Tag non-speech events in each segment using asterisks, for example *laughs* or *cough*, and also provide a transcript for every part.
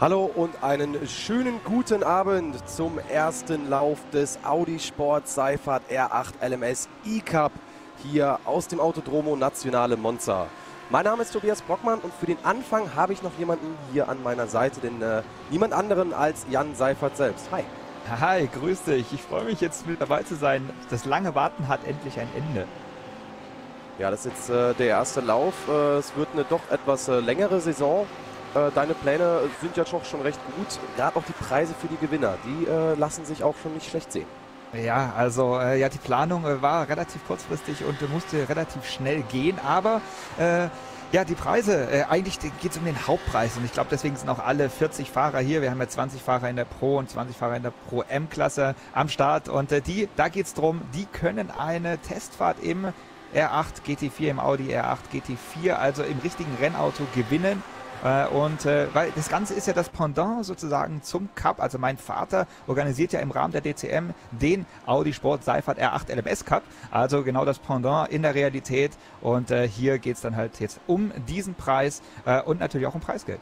Hallo und einen schönen guten Abend zum ersten Lauf des Audi Sport Seifert R8 LMS E-Cup hier aus dem Autodromo Nationale Monza. Mein Name ist Tobias Brockmann und für den Anfang habe ich noch jemanden hier an meiner Seite, denn äh, niemand anderen als Jan Seifert selbst. Hi. Hi, grüß dich. Ich freue mich jetzt mit dabei zu sein. Das lange Warten hat endlich ein Ende. Ja, das ist jetzt äh, der erste Lauf. Äh, es wird eine doch etwas äh, längere Saison. Äh, deine Pläne sind ja doch schon recht gut. Gerade auch die Preise für die Gewinner, die äh, lassen sich auch schon nicht schlecht sehen. Ja, also äh, ja, die Planung äh, war relativ kurzfristig und äh, musste relativ schnell gehen, aber äh, ja, die Preise, äh, eigentlich geht es um den Hauptpreis und ich glaube, deswegen sind auch alle 40 Fahrer hier. Wir haben ja 20 Fahrer in der Pro und 20 Fahrer in der Pro M-Klasse am Start und äh, die, da geht es darum, die können eine Testfahrt im R8 GT4, im Audi R8 GT4, also im richtigen Rennauto gewinnen und äh, weil das Ganze ist ja das Pendant sozusagen zum Cup. Also mein Vater organisiert ja im Rahmen der DCM den Audi Sport Seifert R8 LMS Cup. Also genau das Pendant in der Realität. Und äh, hier geht es dann halt jetzt um diesen Preis äh, und natürlich auch um Preisgeld.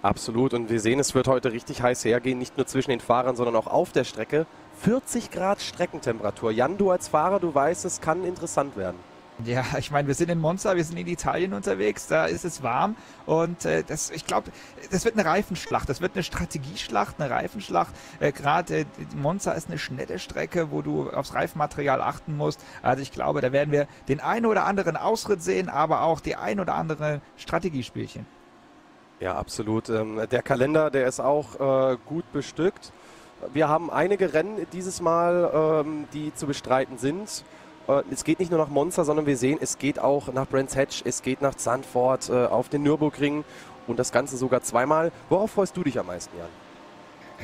Absolut. Und wir sehen, es wird heute richtig heiß hergehen, nicht nur zwischen den Fahrern, sondern auch auf der Strecke. 40 Grad Streckentemperatur. Jan, du als Fahrer, du weißt, es kann interessant werden. Ja, ich meine, wir sind in Monza, wir sind in Italien unterwegs, da ist es warm und äh, das, ich glaube, das wird eine Reifenschlacht, das wird eine Strategieschlacht, eine Reifenschlacht. Äh, Gerade äh, Monza ist eine schnelle Strecke, wo du aufs Reifenmaterial achten musst. Also ich glaube, da werden wir den einen oder anderen Ausritt sehen, aber auch die ein oder andere Strategiespielchen. Ja, absolut. Ähm, der Kalender, der ist auch äh, gut bestückt. Wir haben einige Rennen dieses Mal, ähm, die zu bestreiten sind. Äh, es geht nicht nur nach Monza, sondern wir sehen, es geht auch nach Brands Hatch, es geht nach Zandvoort, äh, auf den Nürburgring und das Ganze sogar zweimal. Worauf freust du dich am meisten, Jan?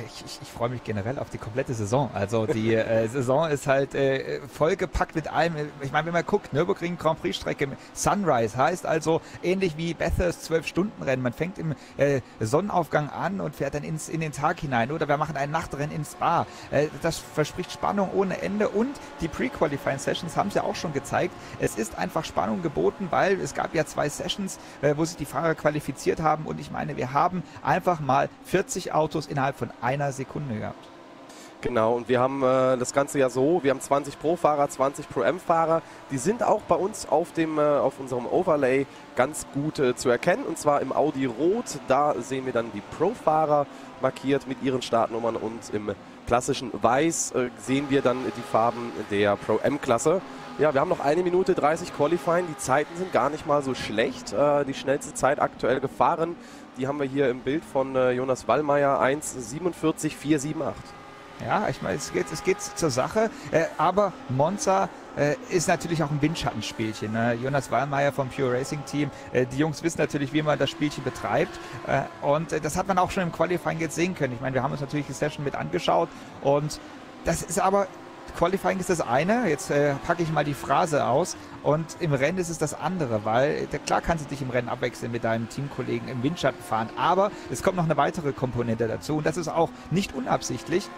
Ich, ich, ich freue mich generell auf die komplette Saison. Also die äh, *laughs* Saison ist halt äh, vollgepackt mit allem. Ich meine, wenn man guckt, Nürburgring Grand Prix Strecke Sunrise heißt also ähnlich wie Bathurst 12-Stunden-Rennen. Man fängt im äh, Sonnenaufgang an und fährt dann ins, in den Tag hinein. Oder wir machen ein Nachtrennen ins Spa. Äh, das verspricht Spannung ohne Ende. Und die Pre-Qualifying Sessions haben es ja auch schon gezeigt. Es ist einfach Spannung geboten, weil es gab ja zwei Sessions, äh, wo sich die Fahrer qualifiziert haben. Und ich meine, wir haben einfach mal 40 Autos innerhalb von einer Sekunde gehabt. Genau, und wir haben äh, das Ganze ja so, wir haben 20 Pro-Fahrer, 20 Pro-M-Fahrer, die sind auch bei uns auf, dem, äh, auf unserem Overlay ganz gut äh, zu erkennen, und zwar im Audi Rot, da sehen wir dann die Pro-Fahrer markiert mit ihren Startnummern und im klassischen Weiß äh, sehen wir dann die Farben der Pro-M-Klasse. Ja, wir haben noch eine Minute 30 Qualifying, die Zeiten sind gar nicht mal so schlecht, äh, die schnellste Zeit aktuell gefahren die haben wir hier im Bild von äh, Jonas Wallmeier 1,47,478. Ja, ich meine, es geht, es geht zur Sache. Äh, aber Monza äh, ist natürlich auch ein Windschattenspielchen. Ne? Jonas Wallmeier vom Pure Racing Team. Äh, die Jungs wissen natürlich, wie man das Spielchen betreibt. Äh, und äh, das hat man auch schon im Qualifying jetzt sehen können. Ich meine, wir haben uns natürlich die Session mit angeschaut. Und das ist aber Qualifying ist das eine, jetzt äh, packe ich mal die Phrase aus und im Rennen ist es das andere, weil äh, klar kannst du dich im Rennen abwechseln mit deinem Teamkollegen im Windschatten fahren, aber es kommt noch eine weitere Komponente dazu und das ist auch nicht unabsichtlich.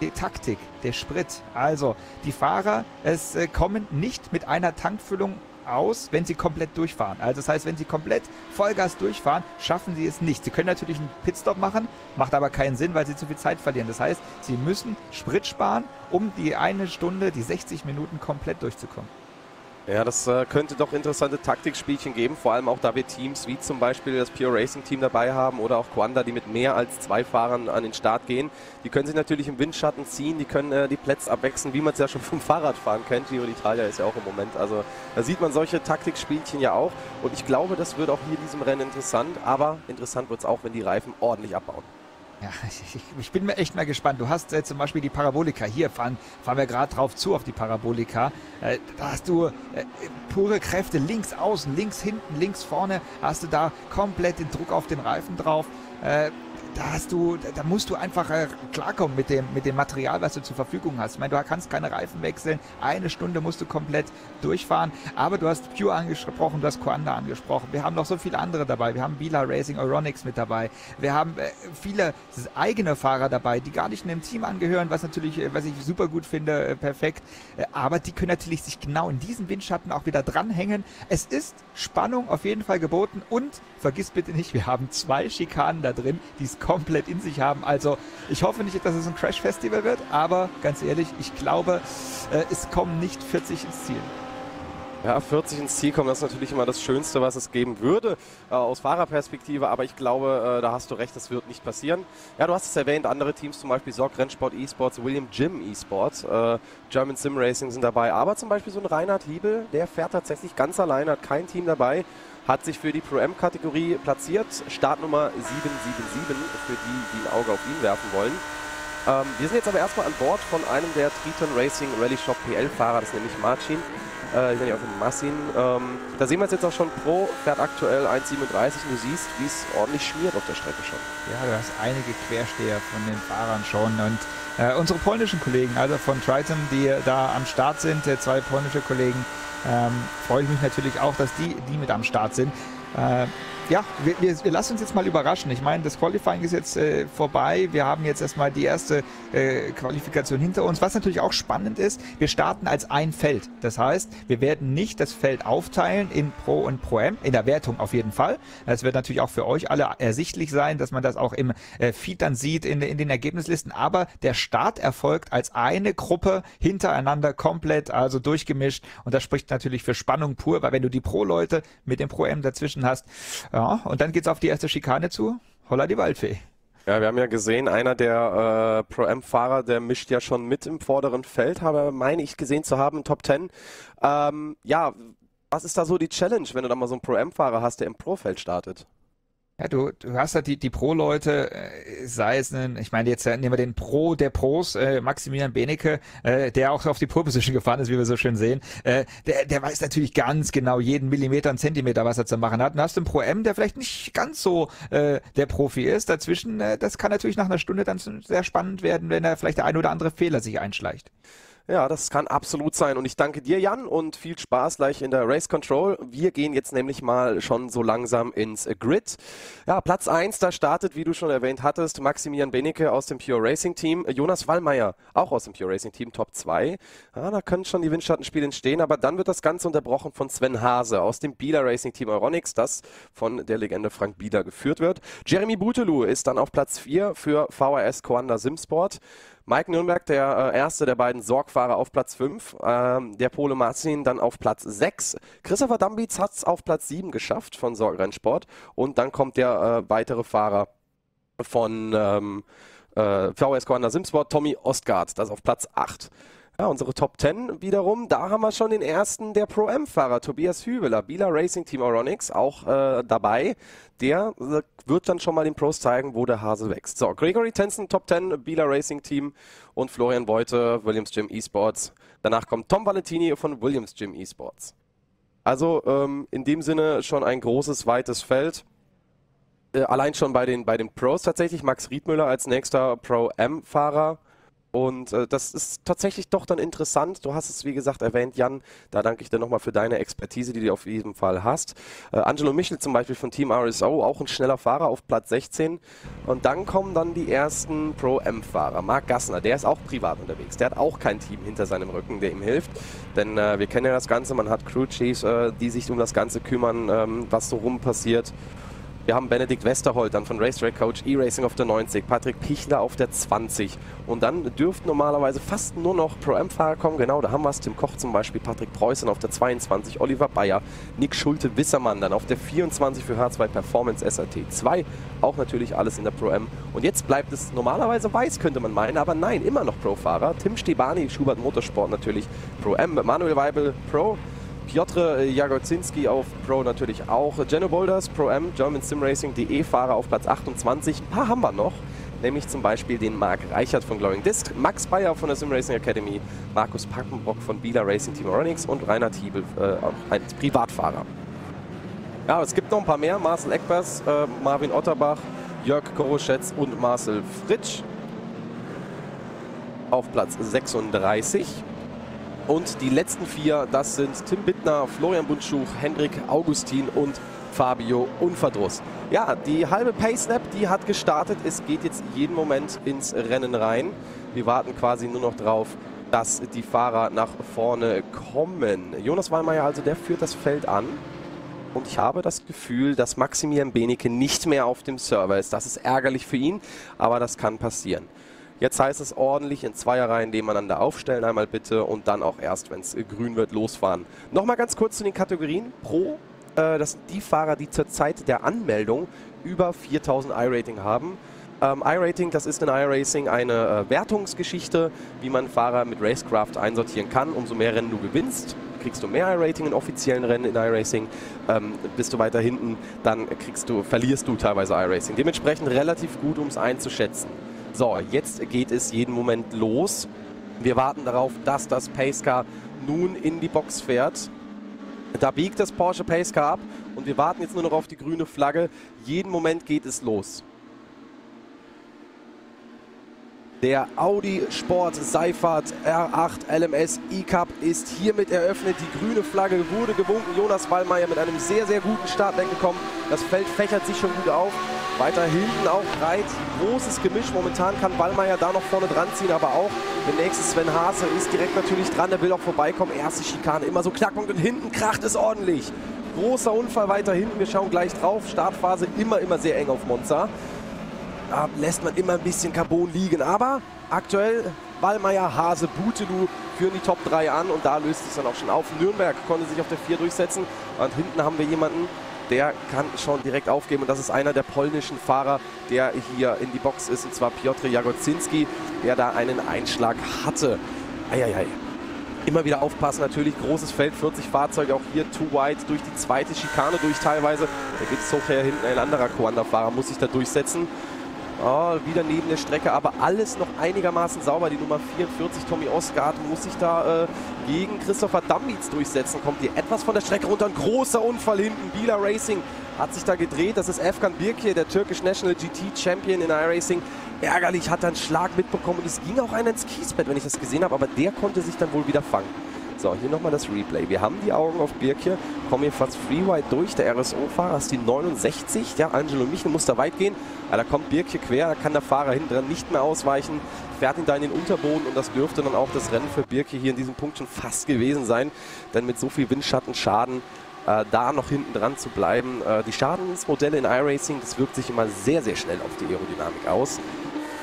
Die Taktik, der Sprit. Also die Fahrer, es äh, kommen nicht mit einer Tankfüllung aus, wenn sie komplett durchfahren. Also das heißt, wenn sie komplett Vollgas durchfahren, schaffen sie es nicht. Sie können natürlich einen Pitstop machen, macht aber keinen Sinn, weil sie zu viel Zeit verlieren. Das heißt, sie müssen Sprit sparen, um die eine Stunde, die 60 Minuten komplett durchzukommen. Ja, das äh, könnte doch interessante Taktikspielchen geben, vor allem auch da wir Teams wie zum Beispiel das Pure Racing Team dabei haben oder auch Quanda, die mit mehr als zwei Fahrern an den Start gehen. Die können sich natürlich im Windschatten ziehen, die können äh, die Plätze abwechseln, wie man es ja schon *laughs* vom Fahrradfahren kennt. Giro d'Italia ist ja auch im Moment. Also da sieht man solche Taktikspielchen ja auch. Und ich glaube, das wird auch hier in diesem Rennen interessant. Aber interessant wird es auch, wenn die Reifen ordentlich abbauen. Ja, ich, *laughs* ich, bin mir echt mal gespannt. Du hast äh, zum Beispiel die Parabolika. Hier fahren, fahren wir gerade drauf zu auf die Parabolika. Äh, da hast du äh, pure Kräfte links außen, links hinten, links vorne. Hast du da komplett den Druck auf den Reifen drauf. Da hast du, da musst du einfach äh, klarkommen mit dem, mit dem Material, was du zur Verfügung hast. Ich meine, du kannst keine Reifen wechseln. Eine Stunde musst du komplett durchfahren. Aber du hast Pure angesprochen, du hast Coanda angesprochen. Wir haben noch so viele andere dabei. Wir haben Bila Racing Euronics mit dabei. Wir haben äh, viele eigene Fahrer dabei, die gar nicht in einem Team angehören, was natürlich, äh, was ich super gut finde, äh, perfekt. Äh, aber die können natürlich sich genau in diesen Windschatten auch wieder dranhängen. Es ist Spannung auf jeden Fall geboten und vergiss bitte nicht, wir haben zwei Schikanen da drin, die es komplett in sich haben. Also ich hoffe nicht, dass es ein Crash-Festival wird, aber ganz ehrlich, ich glaube, äh, es kommen nicht 40 ins Ziel. Ja, 40 ins Ziel kommen, das ist natürlich immer das Schönste, was es geben würde äh, aus Fahrerperspektive, aber ich glaube, äh, da hast du recht, das wird nicht passieren. Ja, du hast es erwähnt, andere Teams, zum Beispiel Sorg Rennsport Esports, William Jim Esports, äh, German Sim Racing sind dabei, aber zum Beispiel so ein Reinhard Hiebel, der fährt tatsächlich ganz allein, hat kein Team dabei, hat sich für die Pro-M-Kategorie platziert, Startnummer 777, für die, die ein Auge auf ihn werfen wollen. Ähm, wir sind jetzt aber erstmal an Bord von einem der Triton Racing Rally Shop PL-Fahrer, das ist nämlich Marcin. Äh, ich bin ja auch in Massin. Ähm, da sehen wir es jetzt auch schon. Pro fährt aktuell 1,37 und du siehst, wie es ordentlich schmiert auf der Strecke schon. Ja, du hast einige Quersteher von den Fahrern schon. Und äh, unsere polnischen Kollegen, also von Triton, die da am Start sind, äh, zwei polnische Kollegen, ähm, freue ich mich natürlich auch, dass die, die mit am Start sind. Äh, ja, wir, wir, wir, lassen uns jetzt mal überraschen. Ich meine, das Qualifying ist jetzt äh, vorbei. Wir haben jetzt erstmal die erste äh, Qualifikation hinter uns. Was natürlich auch spannend ist, wir starten als ein Feld. Das heißt, wir werden nicht das Feld aufteilen in Pro und Pro M, in der Wertung auf jeden Fall. Das wird natürlich auch für euch alle ersichtlich sein, dass man das auch im äh, Feed dann sieht in, in den Ergebnislisten. Aber der Start erfolgt als eine Gruppe hintereinander komplett, also durchgemischt. Und das spricht natürlich für Spannung pur, weil wenn du die Pro-Leute mit dem Pro M dazwischen hast, ja, und dann geht's auf die erste Schikane zu. Holla die Waldfee. Ja, wir haben ja gesehen, einer der äh, Pro-M-Fahrer, der mischt ja schon mit im vorderen Feld, habe, meine ich, gesehen zu haben, Top 10. Ähm, ja, was ist da so die Challenge, wenn du da mal so einen Pro-M-Fahrer hast, der im Pro-Feld startet? Ja, du, du hast halt die, die Pro-Leute, äh, sei es ein, ich meine, jetzt nehmen wir den Pro der Pros, äh, Maximilian Benecke, äh, der auch auf die Pro-Position gefahren ist, wie wir so schön sehen. Äh, der, der weiß natürlich ganz genau jeden Millimeter und Zentimeter, was er zu machen hat. Und hast du einen Pro-M, der vielleicht nicht ganz so äh, der Profi ist. Dazwischen, äh, das kann natürlich nach einer Stunde dann sehr spannend werden, wenn da vielleicht der ein oder andere Fehler sich einschleicht. Ja, das kann absolut sein. Und ich danke dir, Jan, und viel Spaß gleich in der Race Control. Wir gehen jetzt nämlich mal schon so langsam ins Grid. Ja, Platz 1, da startet, wie du schon erwähnt hattest, Maximilian Benecke aus dem Pure Racing Team. Jonas Wallmeier, auch aus dem Pure Racing Team, Top 2. Ja, da können schon die Windschattenspiele entstehen, aber dann wird das Ganze unterbrochen von Sven Hase aus dem Bieler Racing Team Euronics, das von der Legende Frank Bieler geführt wird. Jeremy Butelu ist dann auf Platz 4 für VRS Coanda Simsport. Mike Nürnberg, der äh, erste der beiden Sorgfahrer auf Platz 5. Ähm, der Pole Martin dann auf Platz 6. Christopher Dambitz hat es auf Platz 7 geschafft von Sorg Rennsport. Und dann kommt der äh, weitere Fahrer von ähm, äh, VS Commander Simsport, Tommy Ostgard, das auf Platz 8. Ja, unsere Top 10 wiederum, da haben wir schon den ersten der Pro-M-Fahrer, Tobias Hübeler, Bieler Racing Team Euronics, auch äh, dabei. Der äh, wird dann schon mal den Pros zeigen, wo der Hase wächst. So, Gregory Tenson, Top 10, Bieler Racing Team und Florian Beute, Williams Gym Esports. Danach kommt Tom Valentini von Williams Gym Esports. Also ähm, in dem Sinne schon ein großes, weites Feld. Äh, allein schon bei den, bei den Pros tatsächlich. Max Riedmüller als nächster Pro-M-Fahrer. Und äh, das ist tatsächlich doch dann interessant. Du hast es, wie gesagt, erwähnt, Jan. Da danke ich dir nochmal für deine Expertise, die du auf jeden Fall hast. Äh, Angelo Michel zum Beispiel von Team RSO, auch ein schneller Fahrer auf Platz 16. Und dann kommen dann die ersten Pro-M-Fahrer. Marc Gassner, der ist auch privat unterwegs. Der hat auch kein Team hinter seinem Rücken, der ihm hilft. Denn äh, wir kennen ja das Ganze, man hat Crew Chiefs, äh, die sich um das Ganze kümmern, ähm, was so rum passiert. Wir haben Benedikt Westerholt dann von Racetrack Coach E-Racing auf der 90, Patrick Pichler auf der 20. Und dann dürften normalerweise fast nur noch Pro-M-Fahrer kommen. Genau, da haben wir es. Tim Koch zum Beispiel, Patrick Preußen auf der 22, Oliver Bayer, Nick Schulte-Wissermann dann auf der 24 für H2 Performance SRT 2. Auch natürlich alles in der Pro-M. Und jetzt bleibt es normalerweise weiß, könnte man meinen, aber nein, immer noch Pro-Fahrer. Tim Stebani, Schubert Motorsport natürlich Pro-M, Manuel Weibel Pro. Piotr Jagodzinski auf Pro natürlich auch. Jenno Boulders, Pro M, German Sim Racing, DE-Fahrer auf Platz 28. Ein paar haben wir noch, nämlich zum Beispiel den Marc Reichert von Glowing Disc, Max Bayer von der Sim Racing Academy, Markus Packenbrock von Bieler Racing Team Ronix und Rainer Thiebel, äh, auch ein Privatfahrer. Ja, es gibt noch ein paar mehr. Marcel Eckbers, äh, Marvin Otterbach, Jörg Koroschetz und Marcel Fritsch auf Platz 36. Und die letzten vier, das sind Tim Bittner, Florian Bundschuch, Hendrik Augustin und Fabio Unverdruss. Ja, die halbe Pace-Snap, die hat gestartet. Es geht jetzt jeden Moment ins Rennen rein. Wir warten quasi nur noch drauf, dass die Fahrer nach vorne kommen. Jonas Wallmeier also, der führt das Feld an. und ich habe das Gefühl, dass Maximilian Benecke nicht mehr auf dem Server ist. Das ist ärgerlich für ihn, aber das kann passieren. Jetzt heißt es ordentlich in Zweierreihen nebeneinander aufstellen, einmal bitte und dann auch erst, wenn es grün wird, losfahren. Nochmal ganz kurz zu den Kategorien. Pro, äh, das sind die Fahrer, die zur Zeit der Anmeldung über 4000 I-Rating haben. Ähm, iRating, das ist in iRacing eine äh, Wertungsgeschichte, wie man Fahrer mit Racecraft einsortieren kann. Umso mehr Rennen du gewinnst, kriegst du mehr iRating in offiziellen Rennen in iRacing. Ähm, bist du weiter hinten, dann kriegst du, verlierst du teilweise iRacing. Dementsprechend relativ gut, um es einzuschätzen. So, jetzt geht es jeden Moment los. Wir warten darauf, dass das Pacecar nun in die Box fährt. Da biegt das Porsche Pacecar ab und wir warten jetzt nur noch auf die grüne Flagge. Jeden Moment geht es los. Der Audi Sport Seifert R8 LMS E-Cup ist hiermit eröffnet. Die grüne Flagge wurde gewunken. Jonas Wallmeier mit einem sehr, sehr guten Start weggekommen. Das Feld fächert sich schon gut auf. Weiter hinten auch breit. Großes Gemisch. Momentan kann Wallmeier da noch vorne dran ziehen, aber auch der nächste Sven Haase ist direkt natürlich dran. Der will auch vorbeikommen. Erste Schikane, immer so Knackpunkt und hinten kracht es ordentlich. Großer Unfall weiter hinten. Wir schauen gleich drauf. Startphase immer, immer sehr eng auf Monza. Da lässt man immer ein bisschen Carbon liegen. Aber aktuell Wallmeier, Hase, Butelu führen die Top 3 an und da löst es dann auch schon auf. Nürnberg konnte sich auf der 4 durchsetzen und hinten haben wir jemanden, der kann schon direkt aufgeben und das ist einer der polnischen Fahrer, der hier in die Box ist und zwar Piotr Jagocinski, der da einen Einschlag hatte. Eieiei. Immer wieder aufpassen, natürlich großes Feld, 40 Fahrzeuge, auch hier too wide durch die zweite Schikane durch teilweise. Da geht es hoch her hinten, ein anderer Coanda-Fahrer muss sich da durchsetzen. Oh, wieder neben der Strecke, aber alles noch einigermaßen sauber. Die Nummer 44, Tommy Osgard, muss sich da äh, gegen Christopher Dambitz durchsetzen. Kommt hier etwas von der Strecke runter. Ein großer Unfall hinten. Bila Racing hat sich da gedreht. Das ist Efkan Birkir, der Turkish National GT Champion in iRacing. Ärgerlich hat einen Schlag mitbekommen und es ging auch einer ins Kiesbett, wenn ich das gesehen habe, aber der konnte sich dann wohl wieder fangen. So, hier nochmal das Replay. Wir haben die Augen auf Birkir, kommen hier fast freewide durch. Der RSO-Fahrer ist die 69. Ja, Angelo Michel muss da weit gehen. Aber da kommt Birkir quer, da kann der Fahrer hinten dran nicht mehr ausweichen. Fährt ihn da in den Unterboden und das dürfte dann auch das Rennen für Birkir hier in diesem Punkt schon fast gewesen sein. Denn mit so viel Windschattenschaden äh, da noch hinten dran zu bleiben. Äh, die Schadensmodelle in iRacing, das wirkt sich immer sehr, sehr schnell auf die Aerodynamik aus.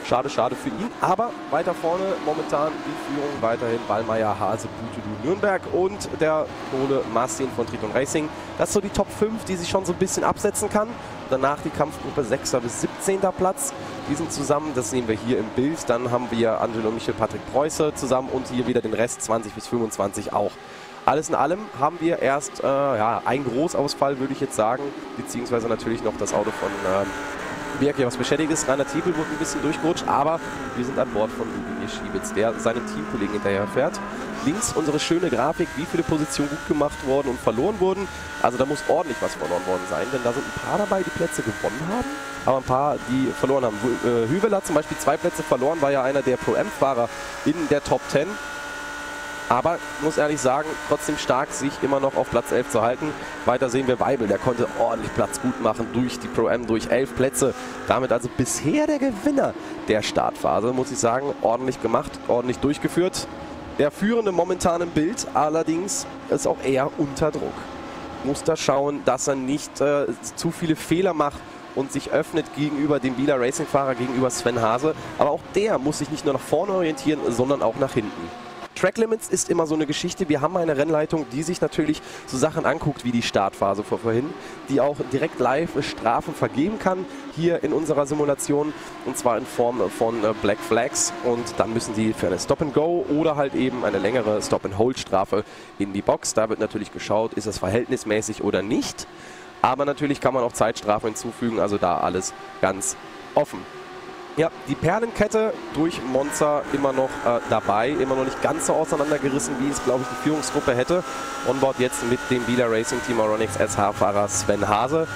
Schade, schade für ihn. Aber weiter vorne momentan die Führung weiterhin Wallmeier, Hase, Butedu, Nürnberg und der Kohle Martin von Triton Racing. Das ist so die Top 5, die sich schon so ein bisschen absetzen kann. Danach die Kampfgruppe 6. bis 17. Platz. Die sind zusammen, das sehen wir hier im Bild. Dann haben wir Angelo Michel, Patrick Preuße zusammen und hier wieder den Rest 20 bis 25 auch. Alles in allem haben wir erst äh, ja, einen Großausfall, würde ich jetzt sagen, beziehungsweise natürlich noch das Auto von äh, Birke, was beschädigt ist. Rainer Tiepel wurde ein bisschen durchgerutscht, aber wir sind an Bord von Lubomir Schiebitz, der seinem Teamkollegen hinterher fährt. Links unsere schöne Grafik, wie viele Positionen gut gemacht wurden und verloren wurden. Also da muss ordentlich was verloren worden sein, denn da sind ein paar dabei, die Plätze gewonnen haben, aber ein paar, die verloren haben. Äh, Hüvel hat zum Beispiel zwei Plätze verloren, war ja einer der Pro-M-Fahrer in der Top 10. Aber muss ehrlich sagen, trotzdem stark, sich immer noch auf Platz 11 zu halten. Weiter sehen wir Weibel, der konnte ordentlich Platz gut machen durch die Pro-M, durch 11 Plätze. Damit also bisher der Gewinner der Startphase, muss ich sagen. Ordentlich gemacht, ordentlich durchgeführt. Der führende momentan im Bild allerdings ist auch eher unter Druck. Muss da schauen, dass er nicht äh, zu viele Fehler macht und sich öffnet gegenüber dem Bieler Racing-Fahrer, gegenüber Sven Hase. Aber auch der muss sich nicht nur nach vorne orientieren, sondern auch nach hinten. Track Limits ist immer so eine Geschichte. Wir haben eine Rennleitung, die sich natürlich so Sachen anguckt wie die Startphase vor vorhin, die auch direkt live Strafen vergeben kann hier in unserer Simulation und zwar in Form von äh, Black Flags und dann müssen sie für eine Stop and Go oder halt eben eine längere Stop and Hold Strafe in die Box. Da wird natürlich geschaut, ist es verhältnismäßig oder nicht. Aber natürlich kann man auch Zeitstrafen hinzufügen, also da alles ganz offen. Ja, die Perlenkette durch Monza immer noch äh, dabei, immer noch nicht ganz so auseinandergerissen, wie es, glaube ich, die Führungsgruppe hätte. Onboard jetzt mit dem Bieler Racing Team Aronix SH-Fahrer Sven Hase.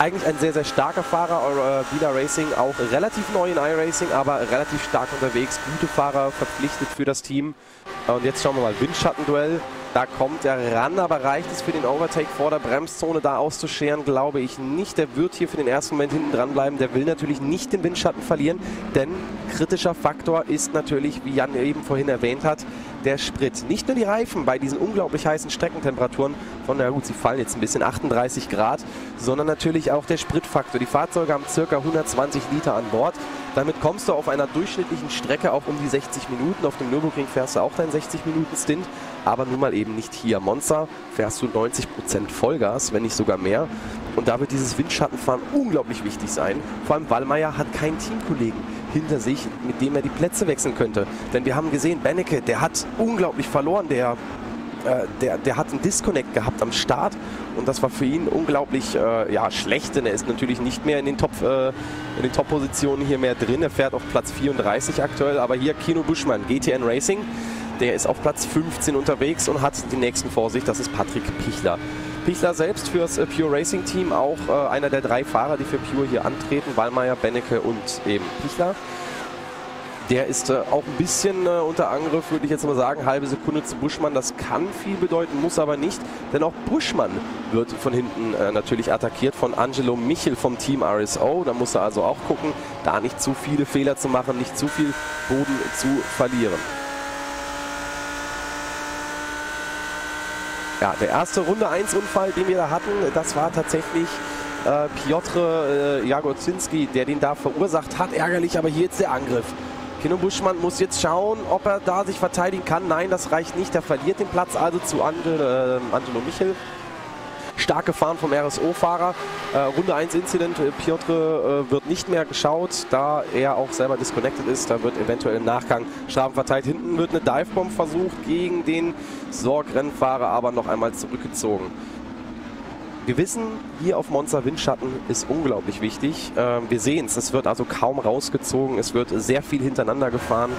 Eigentlich ein sehr, sehr starker Fahrer, äh, Bieler Racing, auch relativ neu in iRacing, aber relativ stark unterwegs. Gute Fahrer verpflichtet für das Team. Und jetzt schauen wir mal, Windschattenduell. Da kommt er ran, aber reicht es für den Overtake vor der Bremszone da auszuscheren, glaube ich nicht. Der wird hier für den ersten Moment hinten dran bleiben. Der will natürlich nicht den Windschatten verlieren, denn kritischer Faktor ist natürlich, wie Jan eben vorhin erwähnt hat, der Sprit. Nicht nur die Reifen bei diesen unglaublich heißen Streckentemperaturen von, na gut, sie fallen jetzt ein bisschen 38 Grad, sondern natürlich auch der Spritfaktor. Die Fahrzeuge haben ca. 120 Liter an Bord. Damit kommst du auf einer durchschnittlichen Strecke auch um die 60 Minuten. Auf dem Nürburgring fährst du auch deinen 60 Minuten Stint, aber nun mal eben nicht hier. Monza fährst du 90% Vollgas, wenn nicht sogar mehr. Und da wird dieses Windschattenfahren unglaublich wichtig sein. Vor allem Wallmeier hat keinen Teamkollegen hinter sich, mit dem er die Plätze wechseln könnte. Denn wir haben gesehen, Bennecke, der hat unglaublich verloren. Der äh, der, der hat einen Disconnect gehabt am Start und das war für ihn unglaublich äh, ja, schlecht, denn er ist natürlich nicht mehr in den Top äh, in den Top-Positionen hier mehr drin. Er fährt auf Platz 34 aktuell, aber hier Kino Buschmann, GTN Racing, der ist auf Platz 15 unterwegs und hat den nächsten vor sich, das ist Patrick Pichler. Pichler selbst fürs äh, Pure Racing Team, auch äh, einer der drei Fahrer, die für Pure hier antreten, Wallmeier, Bennecke und eben Pichler. Der ist äh, auch ein bisschen unter Angriff, würde ich jetzt mal sagen. Halbe Sekunde zu Buschmann, das kann viel bedeuten, muss aber nicht. Denn auch Buschmann wird von hinten natürlich attackiert von Angelo Michel vom Team RSO. Da muss er also auch gucken, da nicht zu viele Fehler zu machen, nicht zu viel Boden zu verlieren. Ja, der erste Runde 1 Unfall, den wir da hatten, das war tatsächlich äh, Piotr äh, Jagozinski, der den da verursacht hat. Ärgerlich, aber hier jetzt der Angriff. Kino Buschmann muss jetzt schauen, ob er da sich verteidigen kann. Nein, das reicht nicht. Er verliert den Platz also zu Angel, äh, Angelo Michel. Stark gefahren vom RSO-Fahrer. Äh, Runde 1 Incident. Äh, Piotr äh, wird nicht mehr geschaut, da er auch selber disconnected ist. Da wird eventuell im Nachgang Strafen verteilt. Hinten wird eine Divebomb versucht gegen den Sorg-Rennfahrer, aber noch einmal zurückgezogen. Wir wissen, hier auf Monza Windschatten ist unglaublich wichtig. Ähm, wir sehen es, es wird also kaum rausgezogen, es wird sehr viel hintereinander gefahren.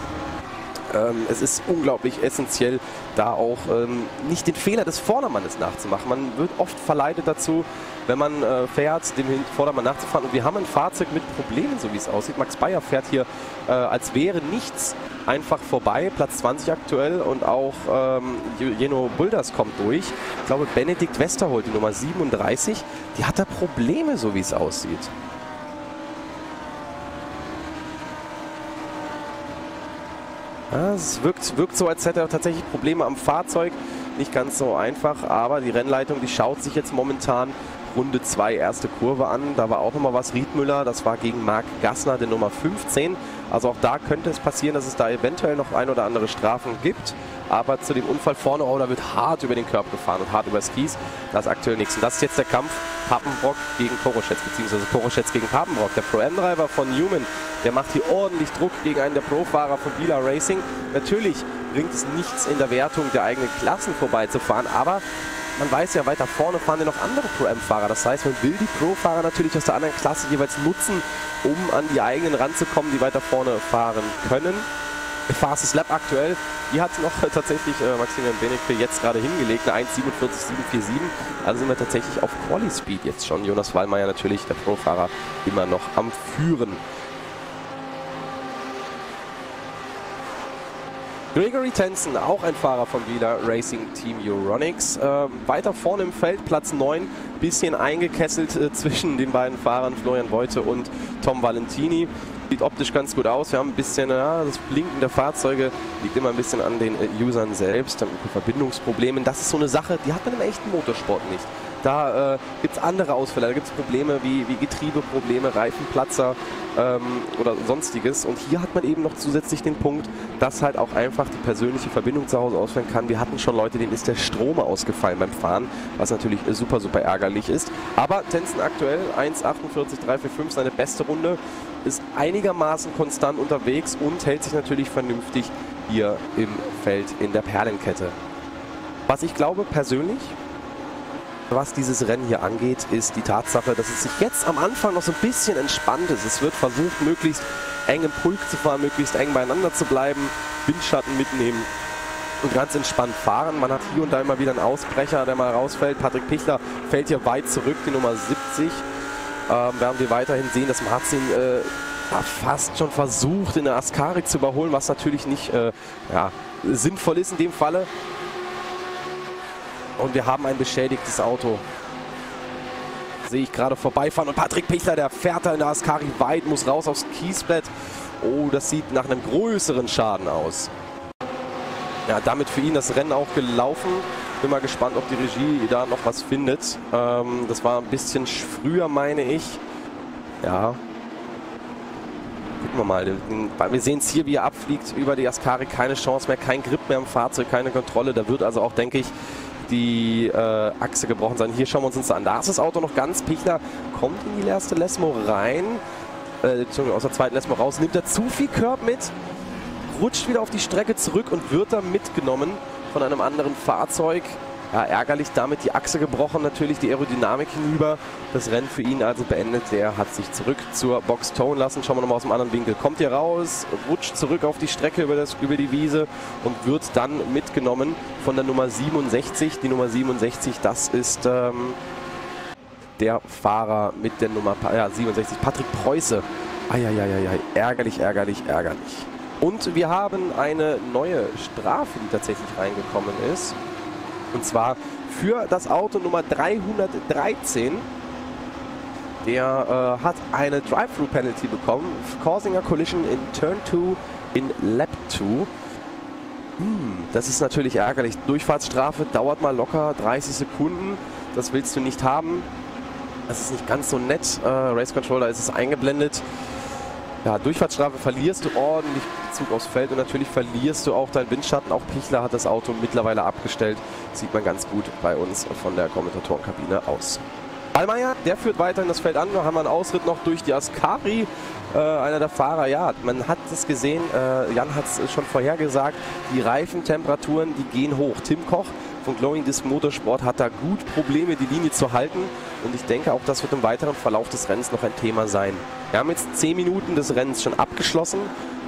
Ähm, es ist unglaublich essentiell, da auch ähm, nicht den Fehler des Vordermannes nachzumachen. Man wird oft verleitet dazu, wenn man äh, fährt, dem Vordermann nachzufahren. Und wir haben ein Fahrzeug mit Problemen, so wie es aussieht. Max Bayer fährt hier, äh, als wäre nichts einfach vorbei. Platz 20 aktuell und auch ähm, Jeno Bulders kommt durch. Ich glaube, Benedikt Westerholt, die Nummer 37, die hat da Probleme, so wie es aussieht. Ja, es wirkt, wirkt so, als hätte er tatsächlich Probleme am Fahrzeug. Nicht ganz so einfach, aber die Rennleitung, die schaut sich jetzt momentan Runde 2 erste Kurve an. Da war auch nochmal was Riedmüller, das war gegen Marc Gassner, der Nummer 15. Also auch da könnte es passieren, dass es da eventuell noch ein oder andere Strafen gibt. Aber zu dem Unfall vorne, oh, da wird hart über den Körper gefahren und hart über Skis. Da ist aktuell nichts. Und das ist jetzt der Kampf Pappenbrock gegen Koroschetz, beziehungsweise Koroschetz gegen Pappenbrock. Der Pro-M-Driver von Newman, der macht hier ordentlich Druck gegen einen der Pro-Fahrer von Bila Racing. Natürlich bringt es nichts in der Wertung der eigenen Klassen vorbeizufahren, aber man weiß ja, weiter vorne fahren ja noch andere Pro-M-Fahrer. Das heißt, man will die Pro-Fahrer natürlich aus der anderen Klasse jeweils nutzen, um an die eigenen ranzukommen, die weiter vorne fahren können. Fastest Lap aktuell, die hat noch *laughs* tatsächlich äh, Maximilian Benecke jetzt gerade hingelegt, eine 1.47.747. Also sind wir tatsächlich auf Quali Speed jetzt schon. Jonas Wallmeier natürlich, der Pro-Fahrer, immer noch am Führen. Gregory Tenson, auch ein Fahrer vom Wieler Racing Team Euronics. Äh, weiter vorne im Feld, Platz 9, bisschen eingekesselt äh, zwischen den beiden Fahrern Florian Beute und Tom Valentini. Sieht optisch ganz gut aus. Wir haben ein bisschen, ja, das Blinken der Fahrzeuge liegt immer ein bisschen an den äh, Usern selbst, mit Verbindungsproblemen. Das ist so eine Sache, die hat man im echten Motorsport nicht. Da äh, gibt es andere Ausfälle, da gibt es Probleme wie, wie Getriebeprobleme, Reifenplatzer ähm, oder sonstiges. Und hier hat man eben noch zusätzlich den Punkt, dass halt auch einfach die persönliche Verbindung zu Hause ausfallen kann. Wir hatten schon Leute, denen ist der Strom ausgefallen beim Fahren, was natürlich super, super ärgerlich ist. Aber Tenzen aktuell 1,48,345, seine beste Runde, ist einigermaßen konstant unterwegs und hält sich natürlich vernünftig hier im Feld in der Perlenkette. Was ich glaube persönlich, was dieses Rennen hier angeht, ist die Tatsache, dass es sich jetzt am Anfang noch so ein bisschen entspannt ist. Es wird versucht, möglichst eng im Pulk zu fahren, möglichst eng beieinander zu bleiben, Windschatten mitnehmen und ganz entspannt fahren. Man hat hier und da immer wieder einen Ausbrecher, der mal rausfällt. Patrick Pichler fällt hier weit zurück, die Nummer 70. Ähm, werden wir weiterhin sehen, dass Marzin äh, fast schon versucht, in der Askari zu überholen, was natürlich nicht äh, ja, sinnvoll ist in dem Falle. Und wir haben ein beschädigtes Auto. Sehe ich gerade vorbeifahren. Und Patrick Pichler, der fährt da in der Ascari weit, muss raus aufs Kiesbett. Oh, das sieht nach einem größeren Schaden aus. Ja, damit für ihn das Rennen auch gelaufen. Bin mal gespannt, ob die Regie da noch was findet. Ähm, das war ein bisschen früher, meine ich. Ja. Gucken wir mal. Wir sehen es hier, wie er abfliegt über die Ascari. Keine Chance mehr, kein Grip mehr am Fahrzeug, keine Kontrolle. Da wird also auch, denke ich, die äh, Achse gebrochen sein. Hier schauen wir uns das an. Da ist das Auto noch ganz. Pichler kommt in die erste Lesmo rein. Äh, Entschuldigung, aus der zweiten Lesmo raus. Nimmt er zu viel Körb mit, rutscht wieder auf die Strecke zurück und wird dann mitgenommen von einem anderen Fahrzeug. Ja, ärgerlich damit die Achse gebrochen, natürlich die Aerodynamik hinüber. Das Rennen für ihn also beendet. Der hat sich zurück zur Box tonen lassen. Schauen wir nochmal aus dem anderen Winkel. Kommt hier raus, rutscht zurück auf die Strecke über, das, über die Wiese und wird dann mitgenommen von der Nummer 67. Die Nummer 67, das ist ähm, der Fahrer mit der Nummer ja, 67, Patrick Preuße. Eieieiei, ärgerlich, ärgerlich, ärgerlich. Und wir haben eine neue Strafe, die tatsächlich reingekommen ist. Und zwar für das Auto Nummer 313. Der äh, hat eine Drive-Through-Penalty bekommen, causing a collision in Turn 2 in Lap 2. Hm, das ist natürlich ärgerlich. Durchfahrtsstrafe dauert mal locker 30 Sekunden. Das willst du nicht haben. Das ist nicht ganz so nett. Äh, Race Controller ist es eingeblendet. Ja, Durchfahrtsstrafe verlierst du ordentlich Bezug aufs Feld und natürlich verlierst du auch deinen Windschatten. Auch Pichler hat das Auto mittlerweile abgestellt. Sieht man ganz gut bei uns von der Kommentatorenkabine aus. Allmeier, der führt weiterhin das Feld an. Wir haben einen Ausritt noch durch die Ascari. Äh, einer der Fahrer, ja, man hat es gesehen, äh, Jan hat es schon vorhergesagt, die Reifentemperaturen, die gehen hoch. Tim Koch von Glowing Disc Motorsport hat da gut Probleme, die Linie zu halten. Und ich denke, auch das wird im weiteren Verlauf des Rennens noch ein Thema sein. Wir haben jetzt 10 Minuten des Rennens schon abgeschlossen.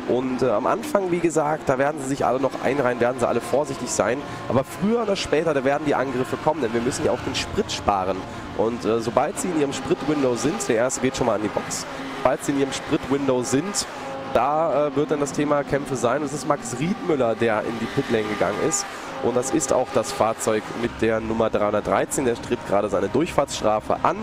Und äh, am Anfang, wie gesagt, da werden sie sich alle noch einreihen, werden sie alle vorsichtig sein. Aber früher oder später, da werden die Angriffe kommen, denn wir müssen ja auch den Sprit sparen. Und äh, sobald sie in ihrem Sprit-Window sind, der erste geht schon mal an die Box, sobald sie in ihrem Sprit-Window sind, da äh, wird dann das Thema Kämpfe sein. Es ist Max Riedmüller, der in die Pitlane gegangen ist. Und das ist auch das Fahrzeug mit der Nummer 313. Der tritt gerade seine Durchfahrtsstrafe an